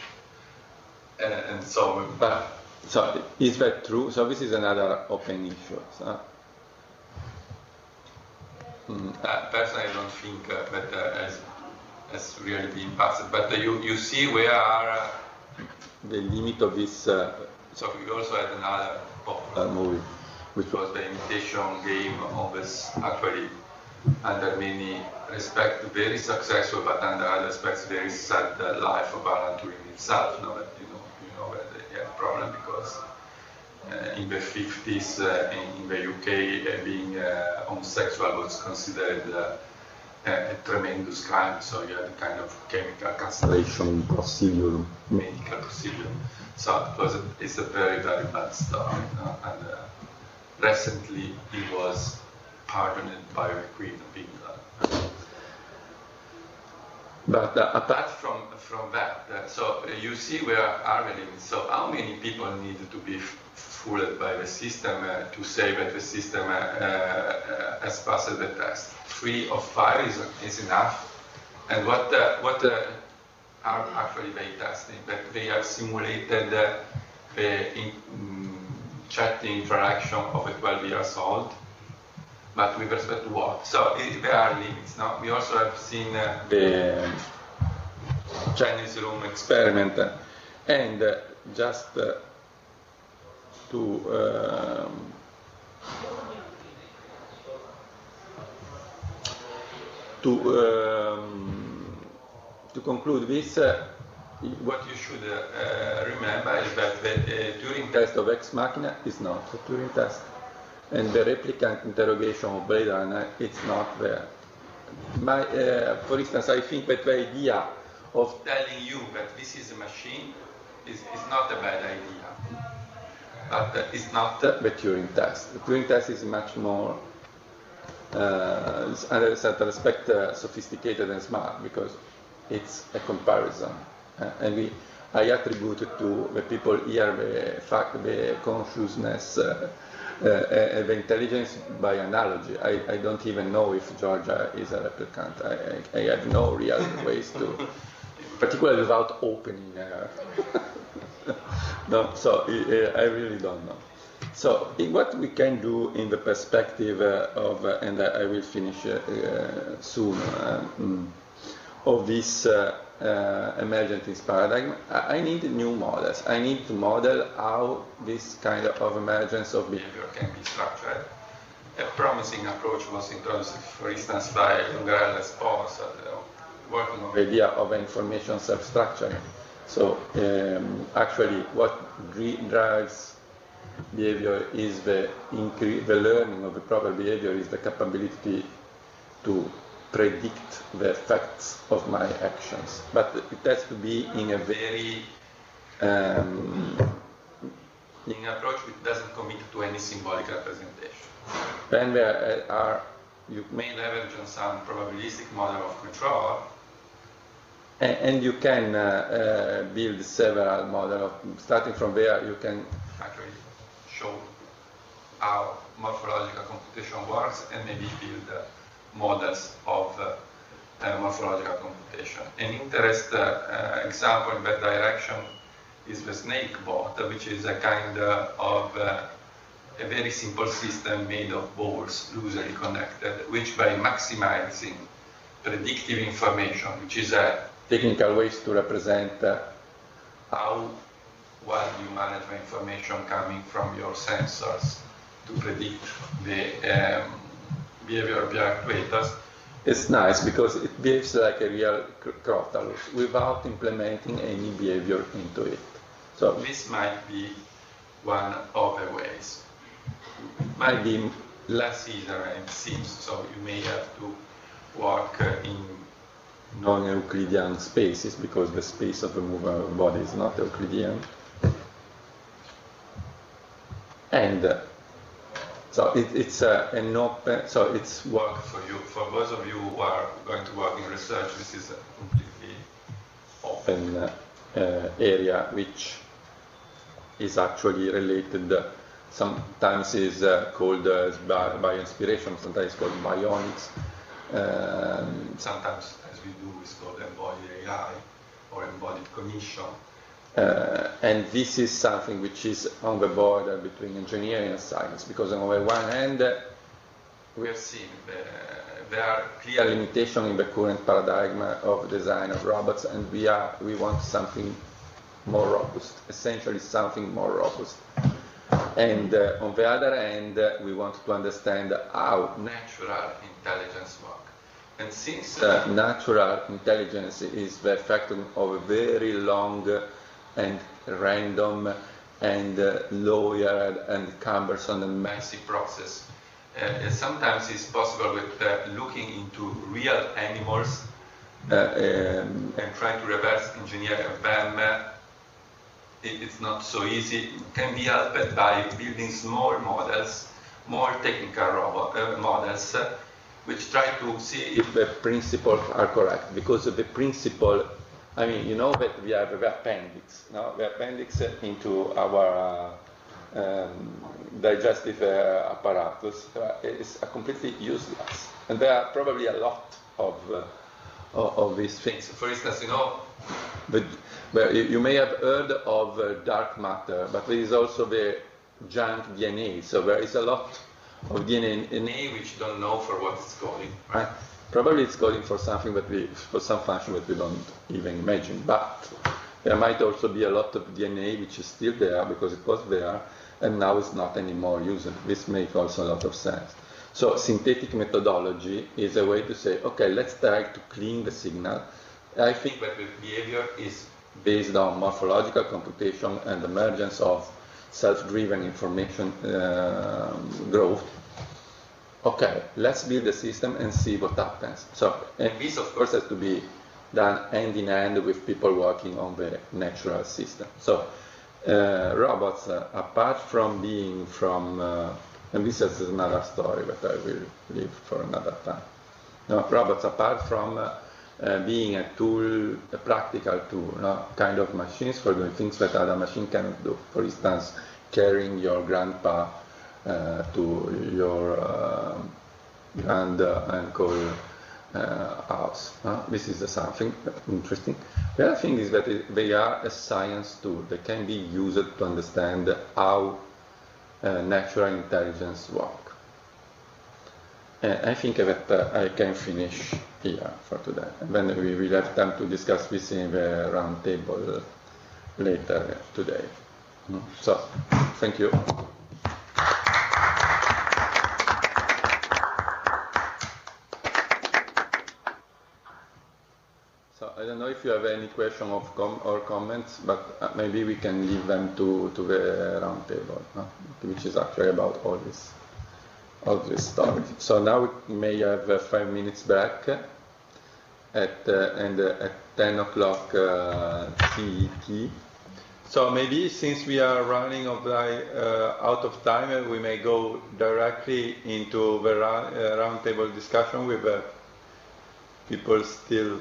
And, and so, but, so is that true? So this is another open issue. So. Mm, uh, personally, I don't think uh, that uh, has, has really been passed. But uh, you, you see where are uh, the limit of this. uh, so we also had another popular movie, which was the imitation game of this actually under many respects very successful, but under other aspects very sad life of Alan Turing himself. You know, that, you know, you know that he had a problem because uh, in the 50s uh, in, in the UK, uh, being uh, homosexual was considered uh, a, a tremendous crime. So you had a kind of chemical castration procedure, medical procedure. So it was a, it's a very very bad story. you know, and uh, recently he was pardoned by the Queen of England. But uh, apart from, from that, uh, so uh, you see where limits. So how many people need to be fooled by the system uh, to say that the system uh, uh, has passed the test? Three or five is, is enough. And what, uh, what uh, are actually they testing? That they have simulated uh, the in, mm, chat interaction of a 12 years old but with respect to what? So i there are limits. No? We also have seen uh, the Chinese room experiment, uh, and uh, just uh, to um, to um, to conclude this. Uh, what you should uh, remember is that the Turing test of Ex Machina is not a Turing test and the replicant interrogation of Runner is not there. My, uh, for instance, I think that the idea of telling you that this is a machine is, is not a bad idea. But uh, it's not uh, the Turing test. The Turing test is much more, uh, in a certain respect, uh, sophisticated and smart because it's a comparison. Uh, and we, I attribute it to the people here the fact, the consciousness, uh, uh, uh, the intelligence by analogy. I, I don't even know if Georgia is a replicant. I, I, I have no real ways to, particularly without opening her. no, so uh, I really don't know. So in what we can do in the perspective uh, of, uh, and I will finish uh, uh, soon, uh, mm, of this uh, paradigm, I need new models. I need to model how this kind of emergence of behavior can be structured. A promising approach was introduced, for instance, by Lungarella Sporns, uh, working on the idea of information self-structuring. So um, actually, what drives behavior is the, the learning of the proper behavior is the capability to predict the effects of my actions. But it has to be in a very um, in an approach which doesn't commit to any symbolic representation. Then there are you may leverage on some probabilistic model of control, and, and you can uh, uh, build several models. Starting from there, you can actually show how morphological computation works and maybe build uh, models of uh, uh, morphological computation. An interesting uh, example in that direction is the snake bot, which is a kind uh, of uh, a very simple system made of balls loosely connected, which by maximizing predictive information, which is a technical ways to represent uh, how well you manage the information coming from your sensors to predict the um, behavior of actuators. It's nice because it behaves like a real Crotalus without implementing any behavior into it. So this might be one of the ways. It might be less easier it seems, so you may have to work in non-Euclidean spaces because the space of a movable body is not Euclidean. And uh, So it, it's uh, an open, so it's work for you, for those of you who are going to work in research, this is a completely open uh, uh, area which is actually related, uh, sometimes is uh, called uh, by, by inspiration, sometimes called bionics, um, sometimes as we do it's called embodied AI or embodied cognition. Uh, and this is something which is on the border between engineering and science, because on the one hand, uh, we have seen the, there are clear limitations in the current paradigm of design of robots, and we are we want something more robust, essentially something more robust. And uh, on the other hand, uh, we want to understand how natural intelligence works. And since uh, natural intelligence is the effect of a very long and random and uh, layered and cumbersome and messy process. Uh, sometimes it's possible with uh, looking into real animals uh, um, and trying to reverse engineer them. Uh, it, it's not so easy. It can be helped by building small models, more technical robot, uh, models, which try to see if the principles are correct, because the principle I mean, you know that we have the appendix, no? the appendix into our uh, um, digestive uh, apparatus uh, is completely useless. And there are probably a lot of, uh, of, of, these things. For instance, you know, the, well, you, you, may have heard of uh, dark matter, but there is also the junk DNA. So there is a lot of DNA, DNA which don't know for what it's going, right? Probably it's calling for something that we, for some function that we don't even imagine. But there might also be a lot of DNA which is still there because it was there and now it's not anymore used. This makes also a lot of sense. So synthetic methodology is a way to say, okay, let's try to clean the signal. I think that the behavior is based on morphological computation and emergence of self-driven information uh, growth okay, let's build a system and see what happens. So, and this of course has to be done hand in hand with people working on the natural system. So, uh, robots, uh, apart from being from, uh, and this is another story that I will leave for another time. No, robots, apart from uh, uh, being a tool, a practical tool, no, kind of machines for doing things that other machines cannot do. For instance, carrying your grandpa to your uh, grand uh, uncle house. this is something interesting. The other thing is that it, they are a science tool. They can be used to understand how natural intelligence works. I think that uh, I can finish here for today. And then we will have time to discuss this in the round table later today. Mm. So, thank you. I don't know if you have any question com or comments, but uh, maybe we can leave them to, to the round table, no? which is actually about all this, all this stuff. So now we may have uh, five minutes back at uh, and uh, at 10 o'clock uh, CET. So maybe since we are running of uh, out of time, we may go directly into the round, roundtable discussion with people still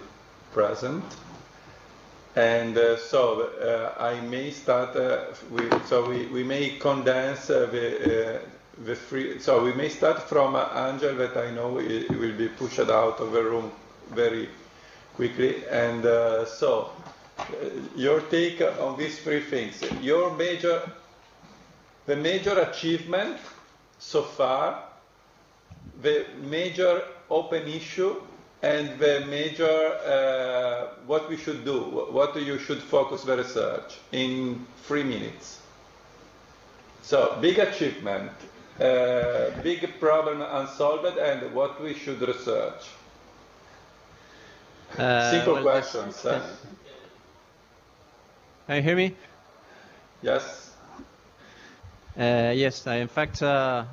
present. And uh, so uh, I may start, uh, with, so we, we may condense uh, the, uh, the so we may start from uh, Angel that I know it, will be pushed out of the room very quickly. And so your take on these three things. Your major, the major achievement so far, the major open issue and the major, uh, what we should do, what you should focus the research in three minutes. So, big achievement, uh, big problem unsolved, and what we should research. Uh, Simple well, questions. Can you hear me? Yes. Uh, yes, I, in fact, uh,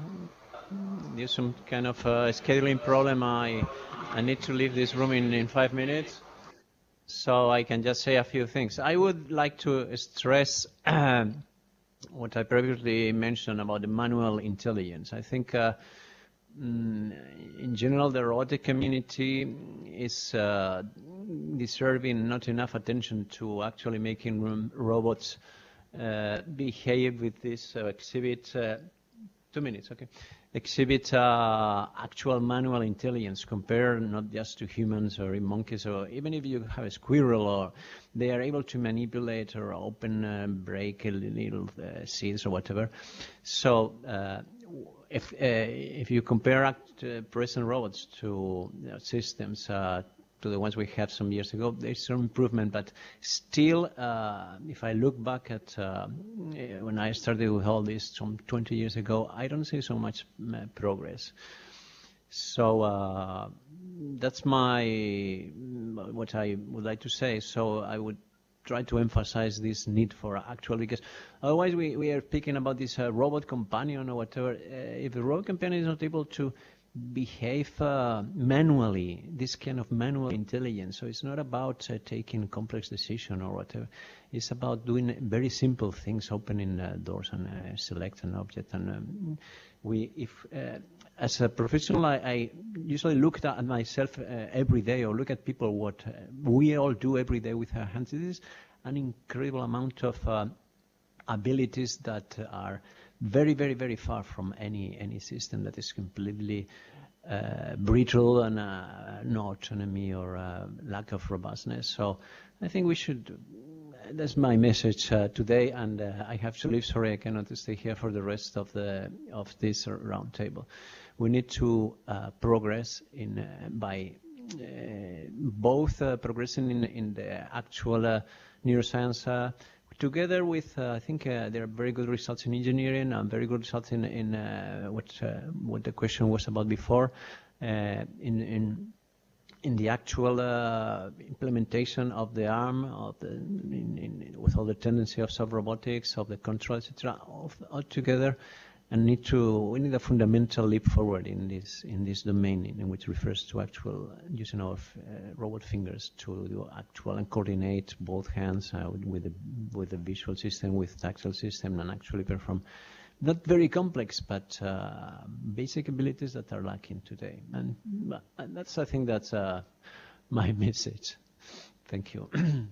due some kind of uh, scheduling problem, I I need to leave this room in, in five minutes, so I can just say a few things. I would like to stress what I previously mentioned about the manual intelligence. I think uh, mm, in general the robotic community is uh, deserving not enough attention to actually making robots uh, behave with this uh, exhibit. Uh, two minutes, okay exhibit uh, actual manual intelligence compared not just to humans or monkeys or even if you have a squirrel or they are able to manipulate or open uh, break a little uh, seeds or whatever. So uh, if uh, if you compare act, uh, present robots to systems to the ones we had some years ago. There's some improvement, but still, uh, if I look back at uh, when I started with all this some 20 years ago, I don't see so much uh, progress. So uh, that's my what I would like to say. So I would try to emphasize this need for actual because otherwise we, we are speaking about this uh, robot companion or whatever. Uh, if the robot companion is not able to behave uh, manually, this kind of manual intelligence. So it's not about uh, taking complex decision or whatever. It's about doing very simple things, opening uh, doors and uh, select an object. And um, we, if uh, as a professional, I, I, usually look at myself uh, every day or look at people what we all do every day with our hands. It is an incredible amount of abilities that are very, very, very far from any any system that is completely uh, brittle and uh, no autonomy or uh, lack of robustness. So I think we should. That's my message uh, today, and uh, I have to leave. Sorry, I cannot stay here for the rest of the of this roundtable. We need to uh, progress in by both progressing in, in the actual neuroscience together with, uh, I think uh, there are very good results in engineering and very good results in, in uh, what, what the question was about before, in, in in the actual uh, implementation of the arm, of the, in, in, with all the tendency of soft robotics, of the control, etc., all together, and need to we need a fundamental leap forward in this in this domain in which refers to actual using our uh, robot fingers to do actual and coordinate both hands uh, with the with the visual system with tactile system and actually perform not very complex but uh, basic abilities that are lacking today. And, and that's I think that's uh, my message. Thank you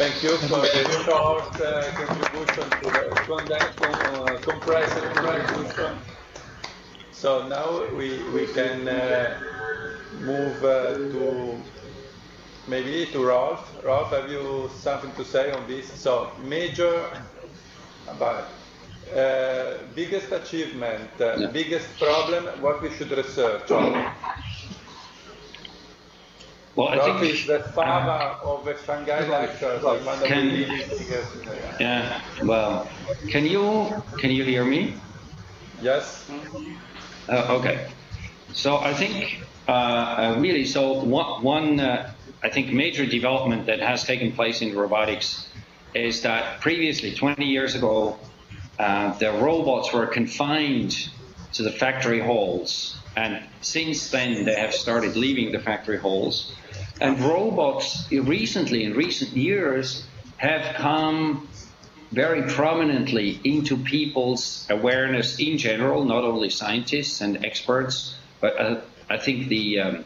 Thank you for the short uh, contribution to the condensed, uh, compressed contribution. So now we, we can uh, move uh, to maybe to Rolf. Rolf, have you something to say on this? So major, but uh, biggest achievement, uh, biggest problem, what we should research on. Well, I think is the father of the Shanghai lectures. Can, yeah. Well, can you can you hear me? Yes. Uh, okay. So I think uh, uh, really so one one uh, I think major development that has taken place in robotics is that previously 20 years ago uh, the robots were confined to the factory halls and since then they have started leaving the factory halls and robots recently, in recent years, have come very prominently into people's awareness in general, not only scientists and experts, but uh, I think the um,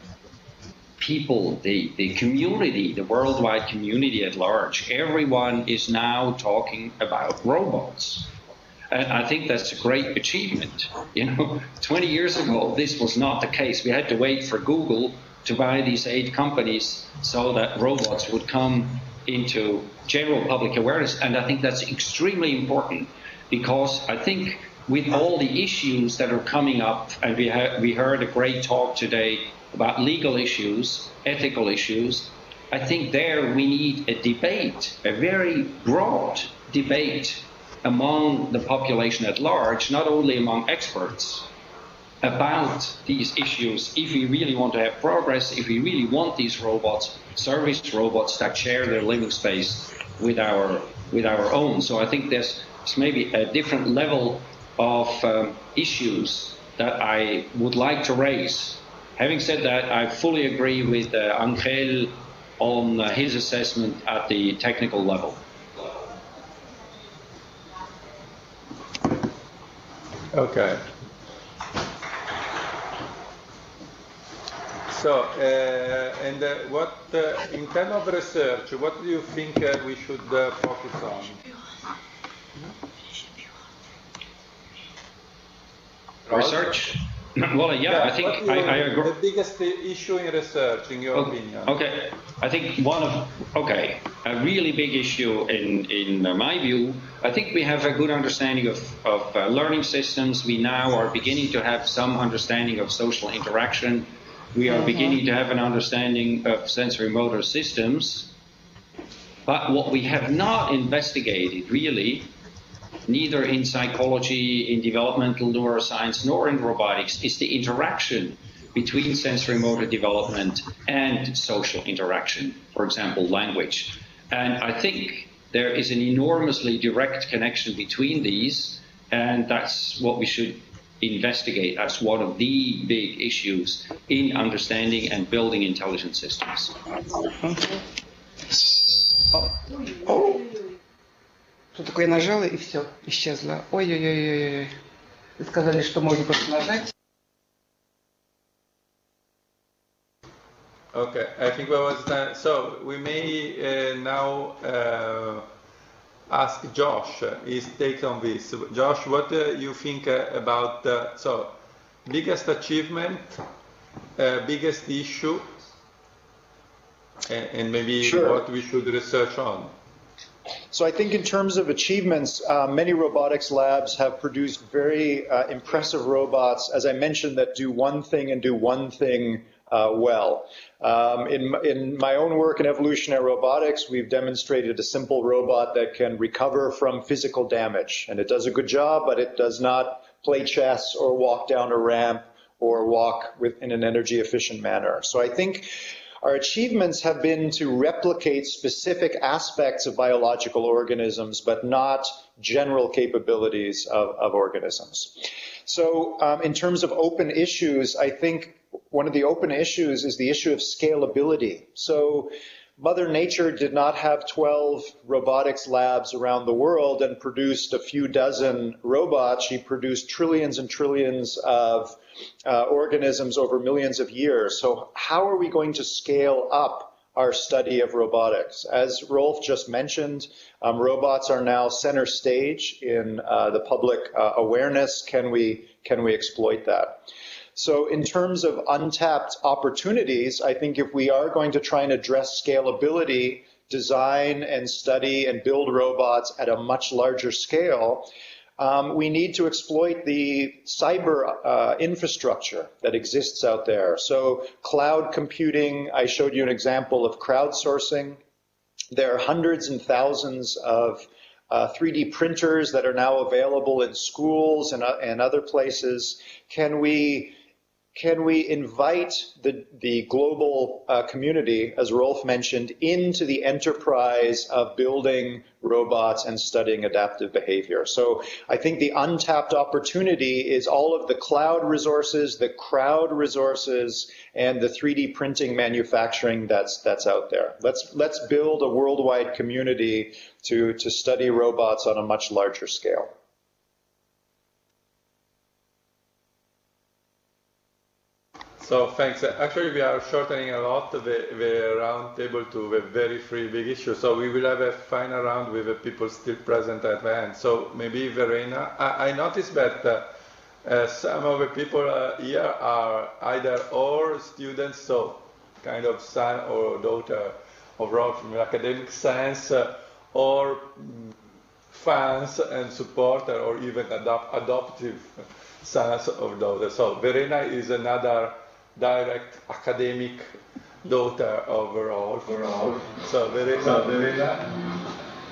people, the, the community, the worldwide community at large, everyone is now talking about robots. And I think that's a great achievement. You know, 20 years ago, this was not the case. We had to wait for Google to buy these eight companies so that robots would come into general public awareness. And I think that's extremely important because I think with all the issues that are coming up, and we, ha- we heard a great talk today about legal issues, ethical issues, I think there we need a debate, a very broad debate among the population at large, not only among experts, about these issues if we really want to have progress, if we really want these robots, service robots that share their living space with our with our own. So I think there's, there's maybe a different level of um, issues that I would like to raise. Having said that, I fully agree with uh, Angel on uh, his assessment at the technical level. Okay. So, uh, and uh, what, uh, in terms of research, what do you think uh, we should uh, focus on? Research? Well, yeah, I think I, I agree. The biggest issue in research, in your opinion? Okay, I think one of okay a really big issue in in my view. I think we have a good understanding of of uh, learning systems. We now are beginning to have some understanding of social interaction. We are Mhm. beginning to have an understanding of sensory motor systems. But what we have not investigated really, neither in psychology, in developmental neuroscience, nor in robotics, is the interaction between sensory motor development and social interaction, for example, language. And I think there is an enormously direct connection between these, and that's what we should investigate as one of the big issues in understanding and building intelligent systems. О, Тут такое нажала и все, исчезло. Ой-ой-ой-ой. Вы сказали, что можно просто нажать. Okay, I think what was that? So we may uh, now uh, ask Josh uh, his take on this. Josh, what do you think uh, about uh, so biggest achievement, uh, biggest issue, and, and maybe Sure. what we should research on? So I think in terms of achievements, uh, many robotics labs have produced very uh, impressive robots, as I mentioned, that do one thing and do one thing uh, well. Um, in, in my own work in evolutionary robotics, we've demonstrated a simple robot that can recover from physical damage. And it does a good job, but it does not play chess or walk down a ramp or walk with, in an energy efficient manner. So I think our achievements have been to replicate specific aspects of biological organisms, but not general capabilities of, of organisms. So, um, in terms of open issues, I think one of the open issues is the issue of scalability. So, Mother Nature did not have 12 robotics labs around the world and produced a few dozen robots. She produced trillions and trillions of uh, organisms over millions of years. So, how are we going to scale up our study of robotics? As Rolf just mentioned, um, robots are now center stage in uh, the public uh, awareness. Can we can we exploit that? So, in terms of untapped opportunities, I think if we are going to try and address scalability, design and study and build robots at a much larger scale, um, we need to exploit the cyber uh, infrastructure that exists out there. So, cloud computing, I showed you an example of crowdsourcing. There are hundreds and thousands of uh, 3D printers that are now available in schools and, uh, and other places. Can we can we invite the, the global uh, community, as Rolf mentioned, into the enterprise of building robots and studying adaptive behavior? So I think the untapped opportunity is all of the cloud resources, the crowd resources, and the 3D printing manufacturing that's that's out there. Let's let's build a worldwide community to to study robots on a much larger scale. So thanks. Actually, we are shortening a lot the, the round table to the very free big issue. So we will have a final round with the people still present at the end. So maybe Verena, I, I noticed that uh, uh, some of the people uh, here are either or students, so kind of son or daughter of Rob from the academic sense, uh, or mm, fans and supporter, or even adop- adoptive sons of daughters. So Verena is another direct academic daughter overall. overall. So Verena, so Verena.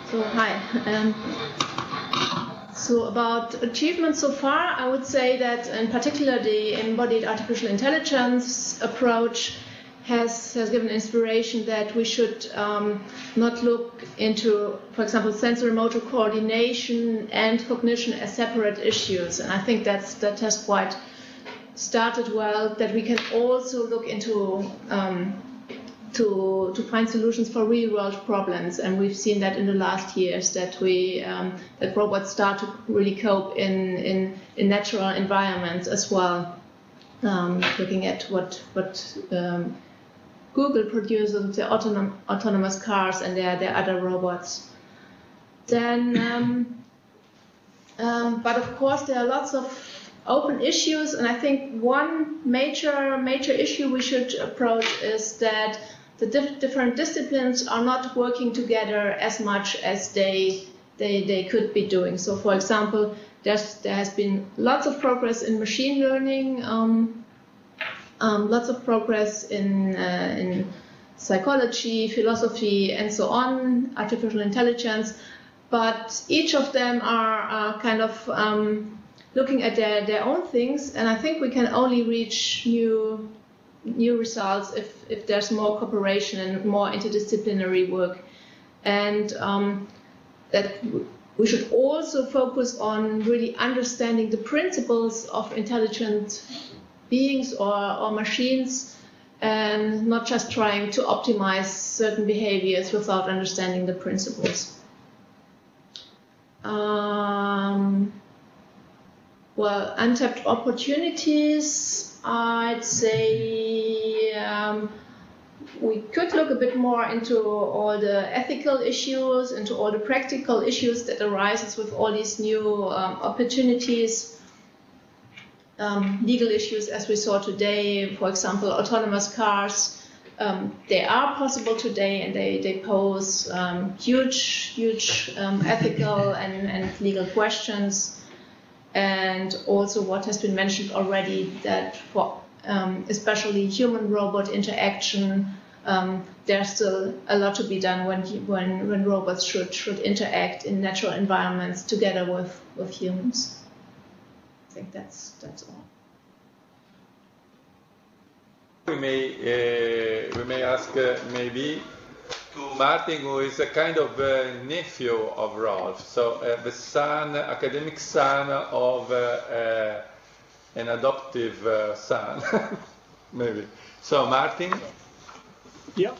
So hi. Um, so about achievements so far, I would say that in particular the embodied artificial intelligence approach has, has given inspiration that we should um, not look into, for example, sensory motor coordination and cognition as separate issues. And I think that's, that has quite started well, that we can also look into um, to, to find solutions for real world problems. And we've seen that in the last years that we um, that robots start to really cope in, in, in natural environments as well. Um, looking at what what um, Google produces, the autonom autonomous cars and their, their other robots. Then, um, um, but of course, there are lots of open issues, and I think one major major issue we should approach is that the diff different disciplines are not working together as much as they they they could be doing. So, for example, there's there has been lots of progress in machine learning, um, um, lots of progress in uh, in psychology, philosophy, and so on, artificial intelligence but each of them are, are kind of um, looking at their, their own things, and I think we can only reach new new results if, if there's more cooperation and more interdisciplinary work. And um, that we should also focus on really understanding the principles of intelligent beings or, or machines and not just trying to optimize certain behaviors without understanding the principles. Um, well, untapped opportunities, I'd say um, we could look a bit more into all the ethical issues, into all the practical issues that arises with all these new um, opportunities. Um, legal issues, as we saw today, for example, autonomous cars, um, they are possible today and they, they pose um, huge, huge um, ethical and, and legal questions. And also what has been mentioned already that for um, especially human robot interaction, um, there's still a lot to be done when, when, when robots should, should interact in natural environments together with, with humans. I think that's, that's all. We may, uh, we may ask uh, maybe Martin, who is a kind of uh, nephew of Rolf, so uh, the son, academic son of uh, uh, an adoptive son, maybe. So, Martin? Yeah.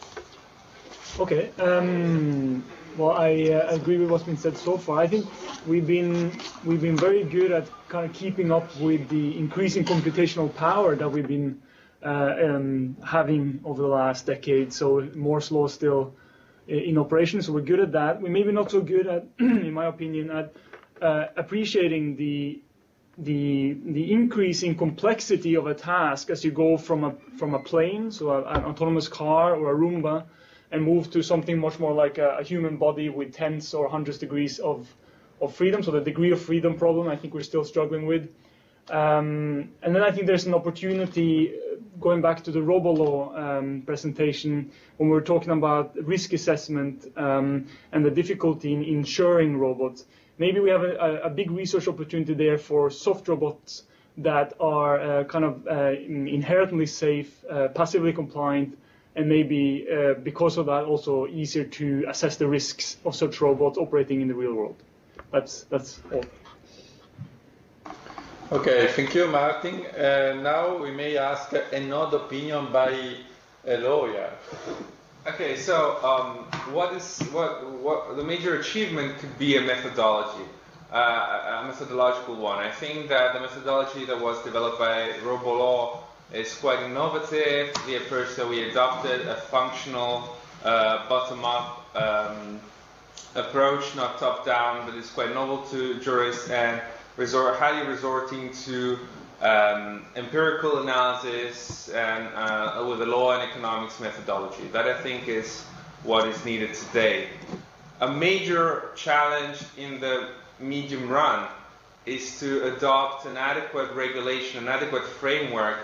Okay. Um, well, I agree with what's been said so far. I think we've been we've been very good at kind of keeping up with the increasing computational power that we've been uh, um, having over the last decade. So Moore's law still in operation. So we're good at that. We maybe not so good at, in my opinion, at uh, appreciating the the the increasing complexity of a task as you go from a from a plane, so a, an autonomous car or a Roomba, and move to something much more like a, a human body with tens or hundreds degrees of of freedom. So the degree of freedom problem, I think we're still struggling with. Um, and then I think there's an opportunity going back to the RoboLaw um, presentation, when we were talking about risk assessment um, and the difficulty in insuring robots, maybe we have a, a, big research opportunity there for soft robots that are uh, kind of uh, inherently safe, uh, passively compliant, and maybe uh, because of that also easier to assess the risks of such robots operating in the real world. That's that's all. Okay, thank you, Martin. Uh, now we may ask another opinion by a lawyer. Okay, so um, what is what what the major achievement could be a methodology, uh, a methodological one. I think that the methodology that was developed by RoboLaw is quite innovative. The approach that we adopted, a functional uh, bottom-up um, approach, not top-down, but it's quite novel to jurists and resort, highly resorting to um, empirical analysis and uh, with a law and economics methodology. That I think is what is needed today. A major challenge in the medium run is to adopt an adequate regulation, an adequate framework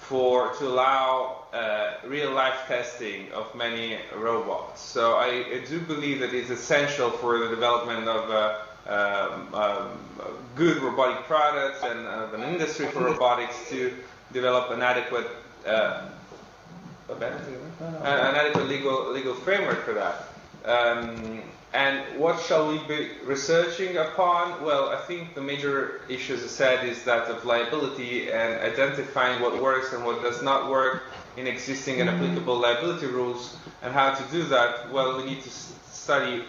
for to allow uh, real life testing of many robots. So I, I, do believe that it's essential for the development of uh, um, um, good robotic products and uh, an industry for robotics to develop an adequate uh, an adequate legal legal framework for that. Um, and what shall we be researching upon? Well, I think the major issue, as I said, is that of liability and identifying what works and what does not work in existing and applicable liability rules. And how to do that? Well, we need to study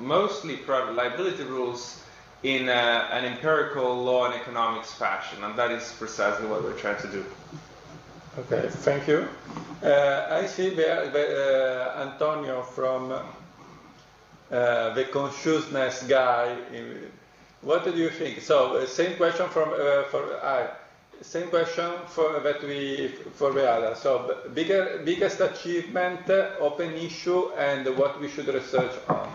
mostly private liability rules in uh, an empirical law and economics fashion, and that is precisely what we're trying to do. Okay, thank you. Uh, I see there, uh, Antonio from uh, the consciousness guy. What do you think? So, uh, same question from uh, for same question for that we for the other. So, bigger, biggest achievement, open issue, and what we should research on.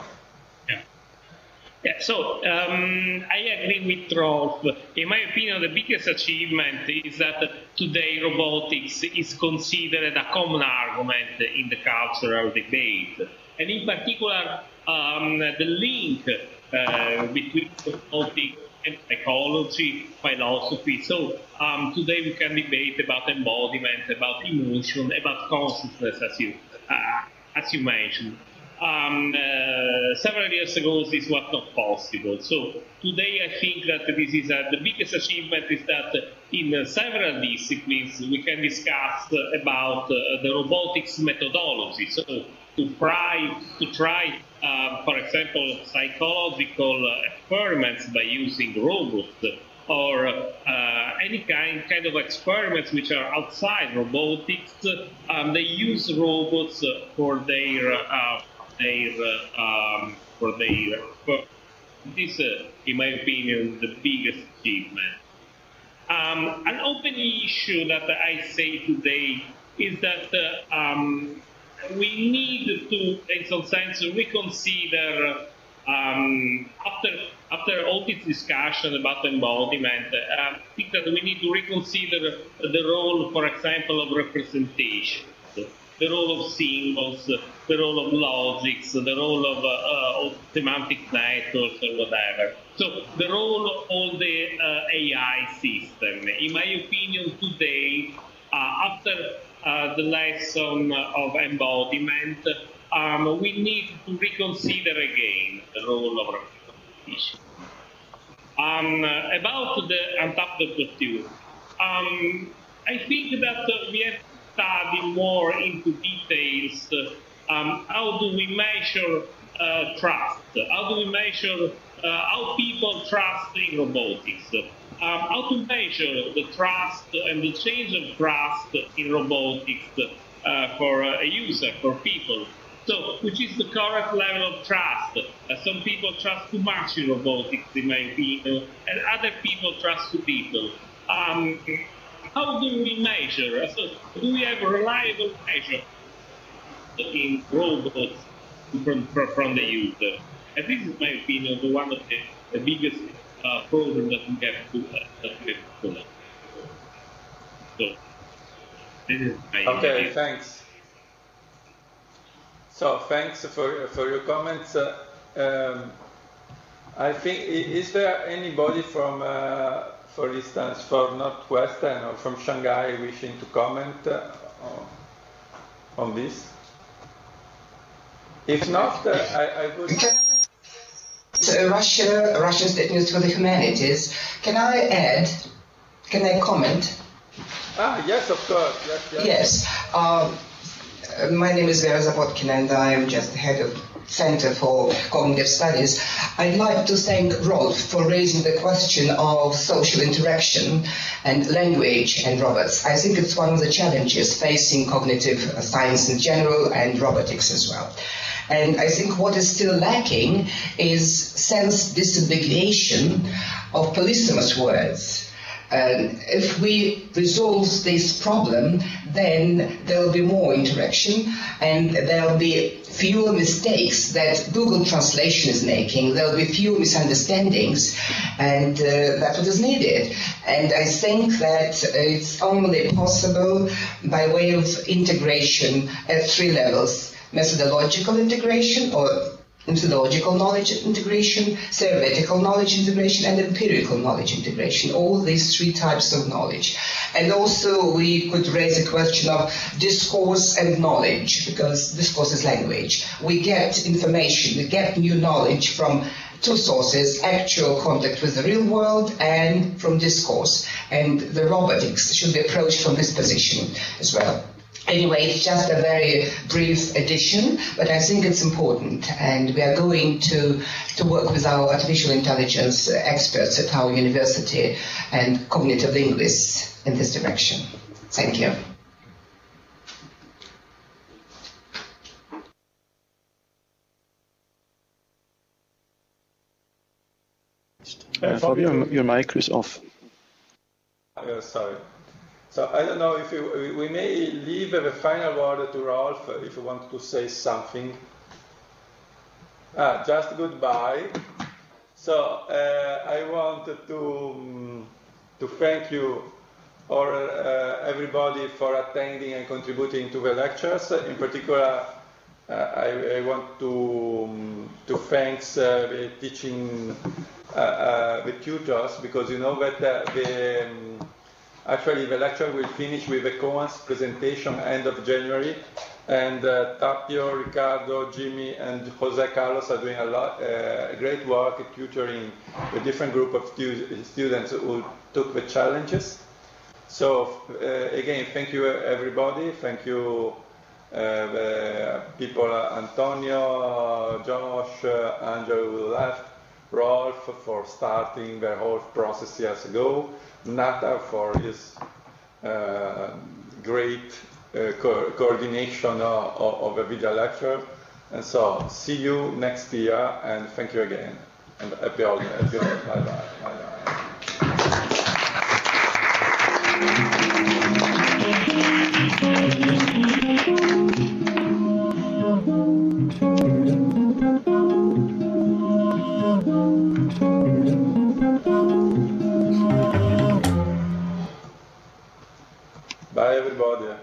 Yeah, so um, I agree with Rolf. In my opinion, the biggest achievement is that today robotics is considered a common argument in the cultural debate. And in particular, um, the link uh, between robotics and psychology, philosophy. So um, today we can debate about embodiment, about emotion, about consciousness, as you, uh, as you mentioned um, uh, several years ago this was not possible. So today I think that this is uh, the biggest achievement is that in uh, several disciplines we can discuss about uh, the robotics methodology. So to try, to try uh, for example, psychological experiments by using robots or uh, any kind, kind of experiments which are outside robotics, um, they use robots for their uh, their um, for their for this, uh, in my opinion, the biggest achievement. Um, an open issue that I say today is that uh, um, we need to, in some sense, reconsider um, after after all this discussion about embodiment. Uh, I think that we need to reconsider the role, for example, of representation the role of symbols, the role of logics, the role of, uh, of semantic networks or whatever. So the role of all the uh, AI system. In my opinion, today, uh, after uh, the lesson of embodiment, um, we need to reconsider again the role of representation. Um, about the untapped opportunity, um, I think that we have study more into details. Um, how do we measure uh, trust? How do we measure uh, how people trust in robotics? Um, how to measure the trust and the change of trust in robotics uh, for a user, for people. So, which is the correct level of trust? Uh, some people trust too much in robotics, in my opinion, and other people trust too little. Um, how do we measure? So do we have a reliable measure in robots from, from the user? And this is my opinion, the one of the, the biggest uh, problems that we have to, uh, that we have to So, this is my Okay, opinion. thanks. So, thanks for, for your comments. Uh, um, I think, is there anybody from uh, for instance, for Northwestern or from Shanghai wishing to comment uh, on this? If not, uh, I, I would. So Russia, Russian State Institute for the Humanities. Can I add? Can I comment? Ah, yes, of course. Yes, yes. Yes. Um, my name is Vera Zapotkin, and I am just the head of Center for Cognitive Studies. I'd like to thank Rolf for raising the question of social interaction and language and robots. I think it's one of the challenges facing cognitive science in general and robotics as well. And I think what is still lacking is sense disambiguation of polysemous words. And if we resolve this problem, then there will be more interaction and there will be fewer mistakes that Google Translation is making. There will be fewer misunderstandings, and uh, that's what is needed. And I think that it's only possible by way of integration at three levels methodological integration or methodological knowledge integration, theoretical knowledge integration, and empirical knowledge integration. All these three types of knowledge. And also we could raise a question of discourse and knowledge, because discourse is language. We get information, we get new knowledge from two sources, actual contact with the real world and from discourse. And the robotics should be approached from this position as well. Anyway, it's just a very brief addition, but I think it's important, and we are going to, to work with our artificial intelligence experts at our university and cognitive linguists in this direction. Thank you. Uh, Fabio, your mic is off. Uh, sorry. So I don't know if you, we may leave the final word to Rolf if you want to say something. Ah, just goodbye. So uh, I wanted to um, to thank you or uh, everybody for attending and contributing to the lectures. In particular, uh, I, I, want to um, to thank uh, the teaching uh, uh, the tutors because you know that the um, Actually, the lecture will finish with the Cohen's presentation end of January, and uh, Tapio, Ricardo, Jimmy, and Jose Carlos are doing a lot, uh, great work tutoring a different group of stu students who took the challenges. So uh, again, thank you everybody. Thank you uh, people Antonio, Josh, uh, Angelo who left, Rolf for starting the whole process years ago. NATA for his uh, great uh, co coordination of, of, a video lecture. And so, see you next year, and thank you again. And happy holidays. Bye bye. bye, bye. Thank you. Brother.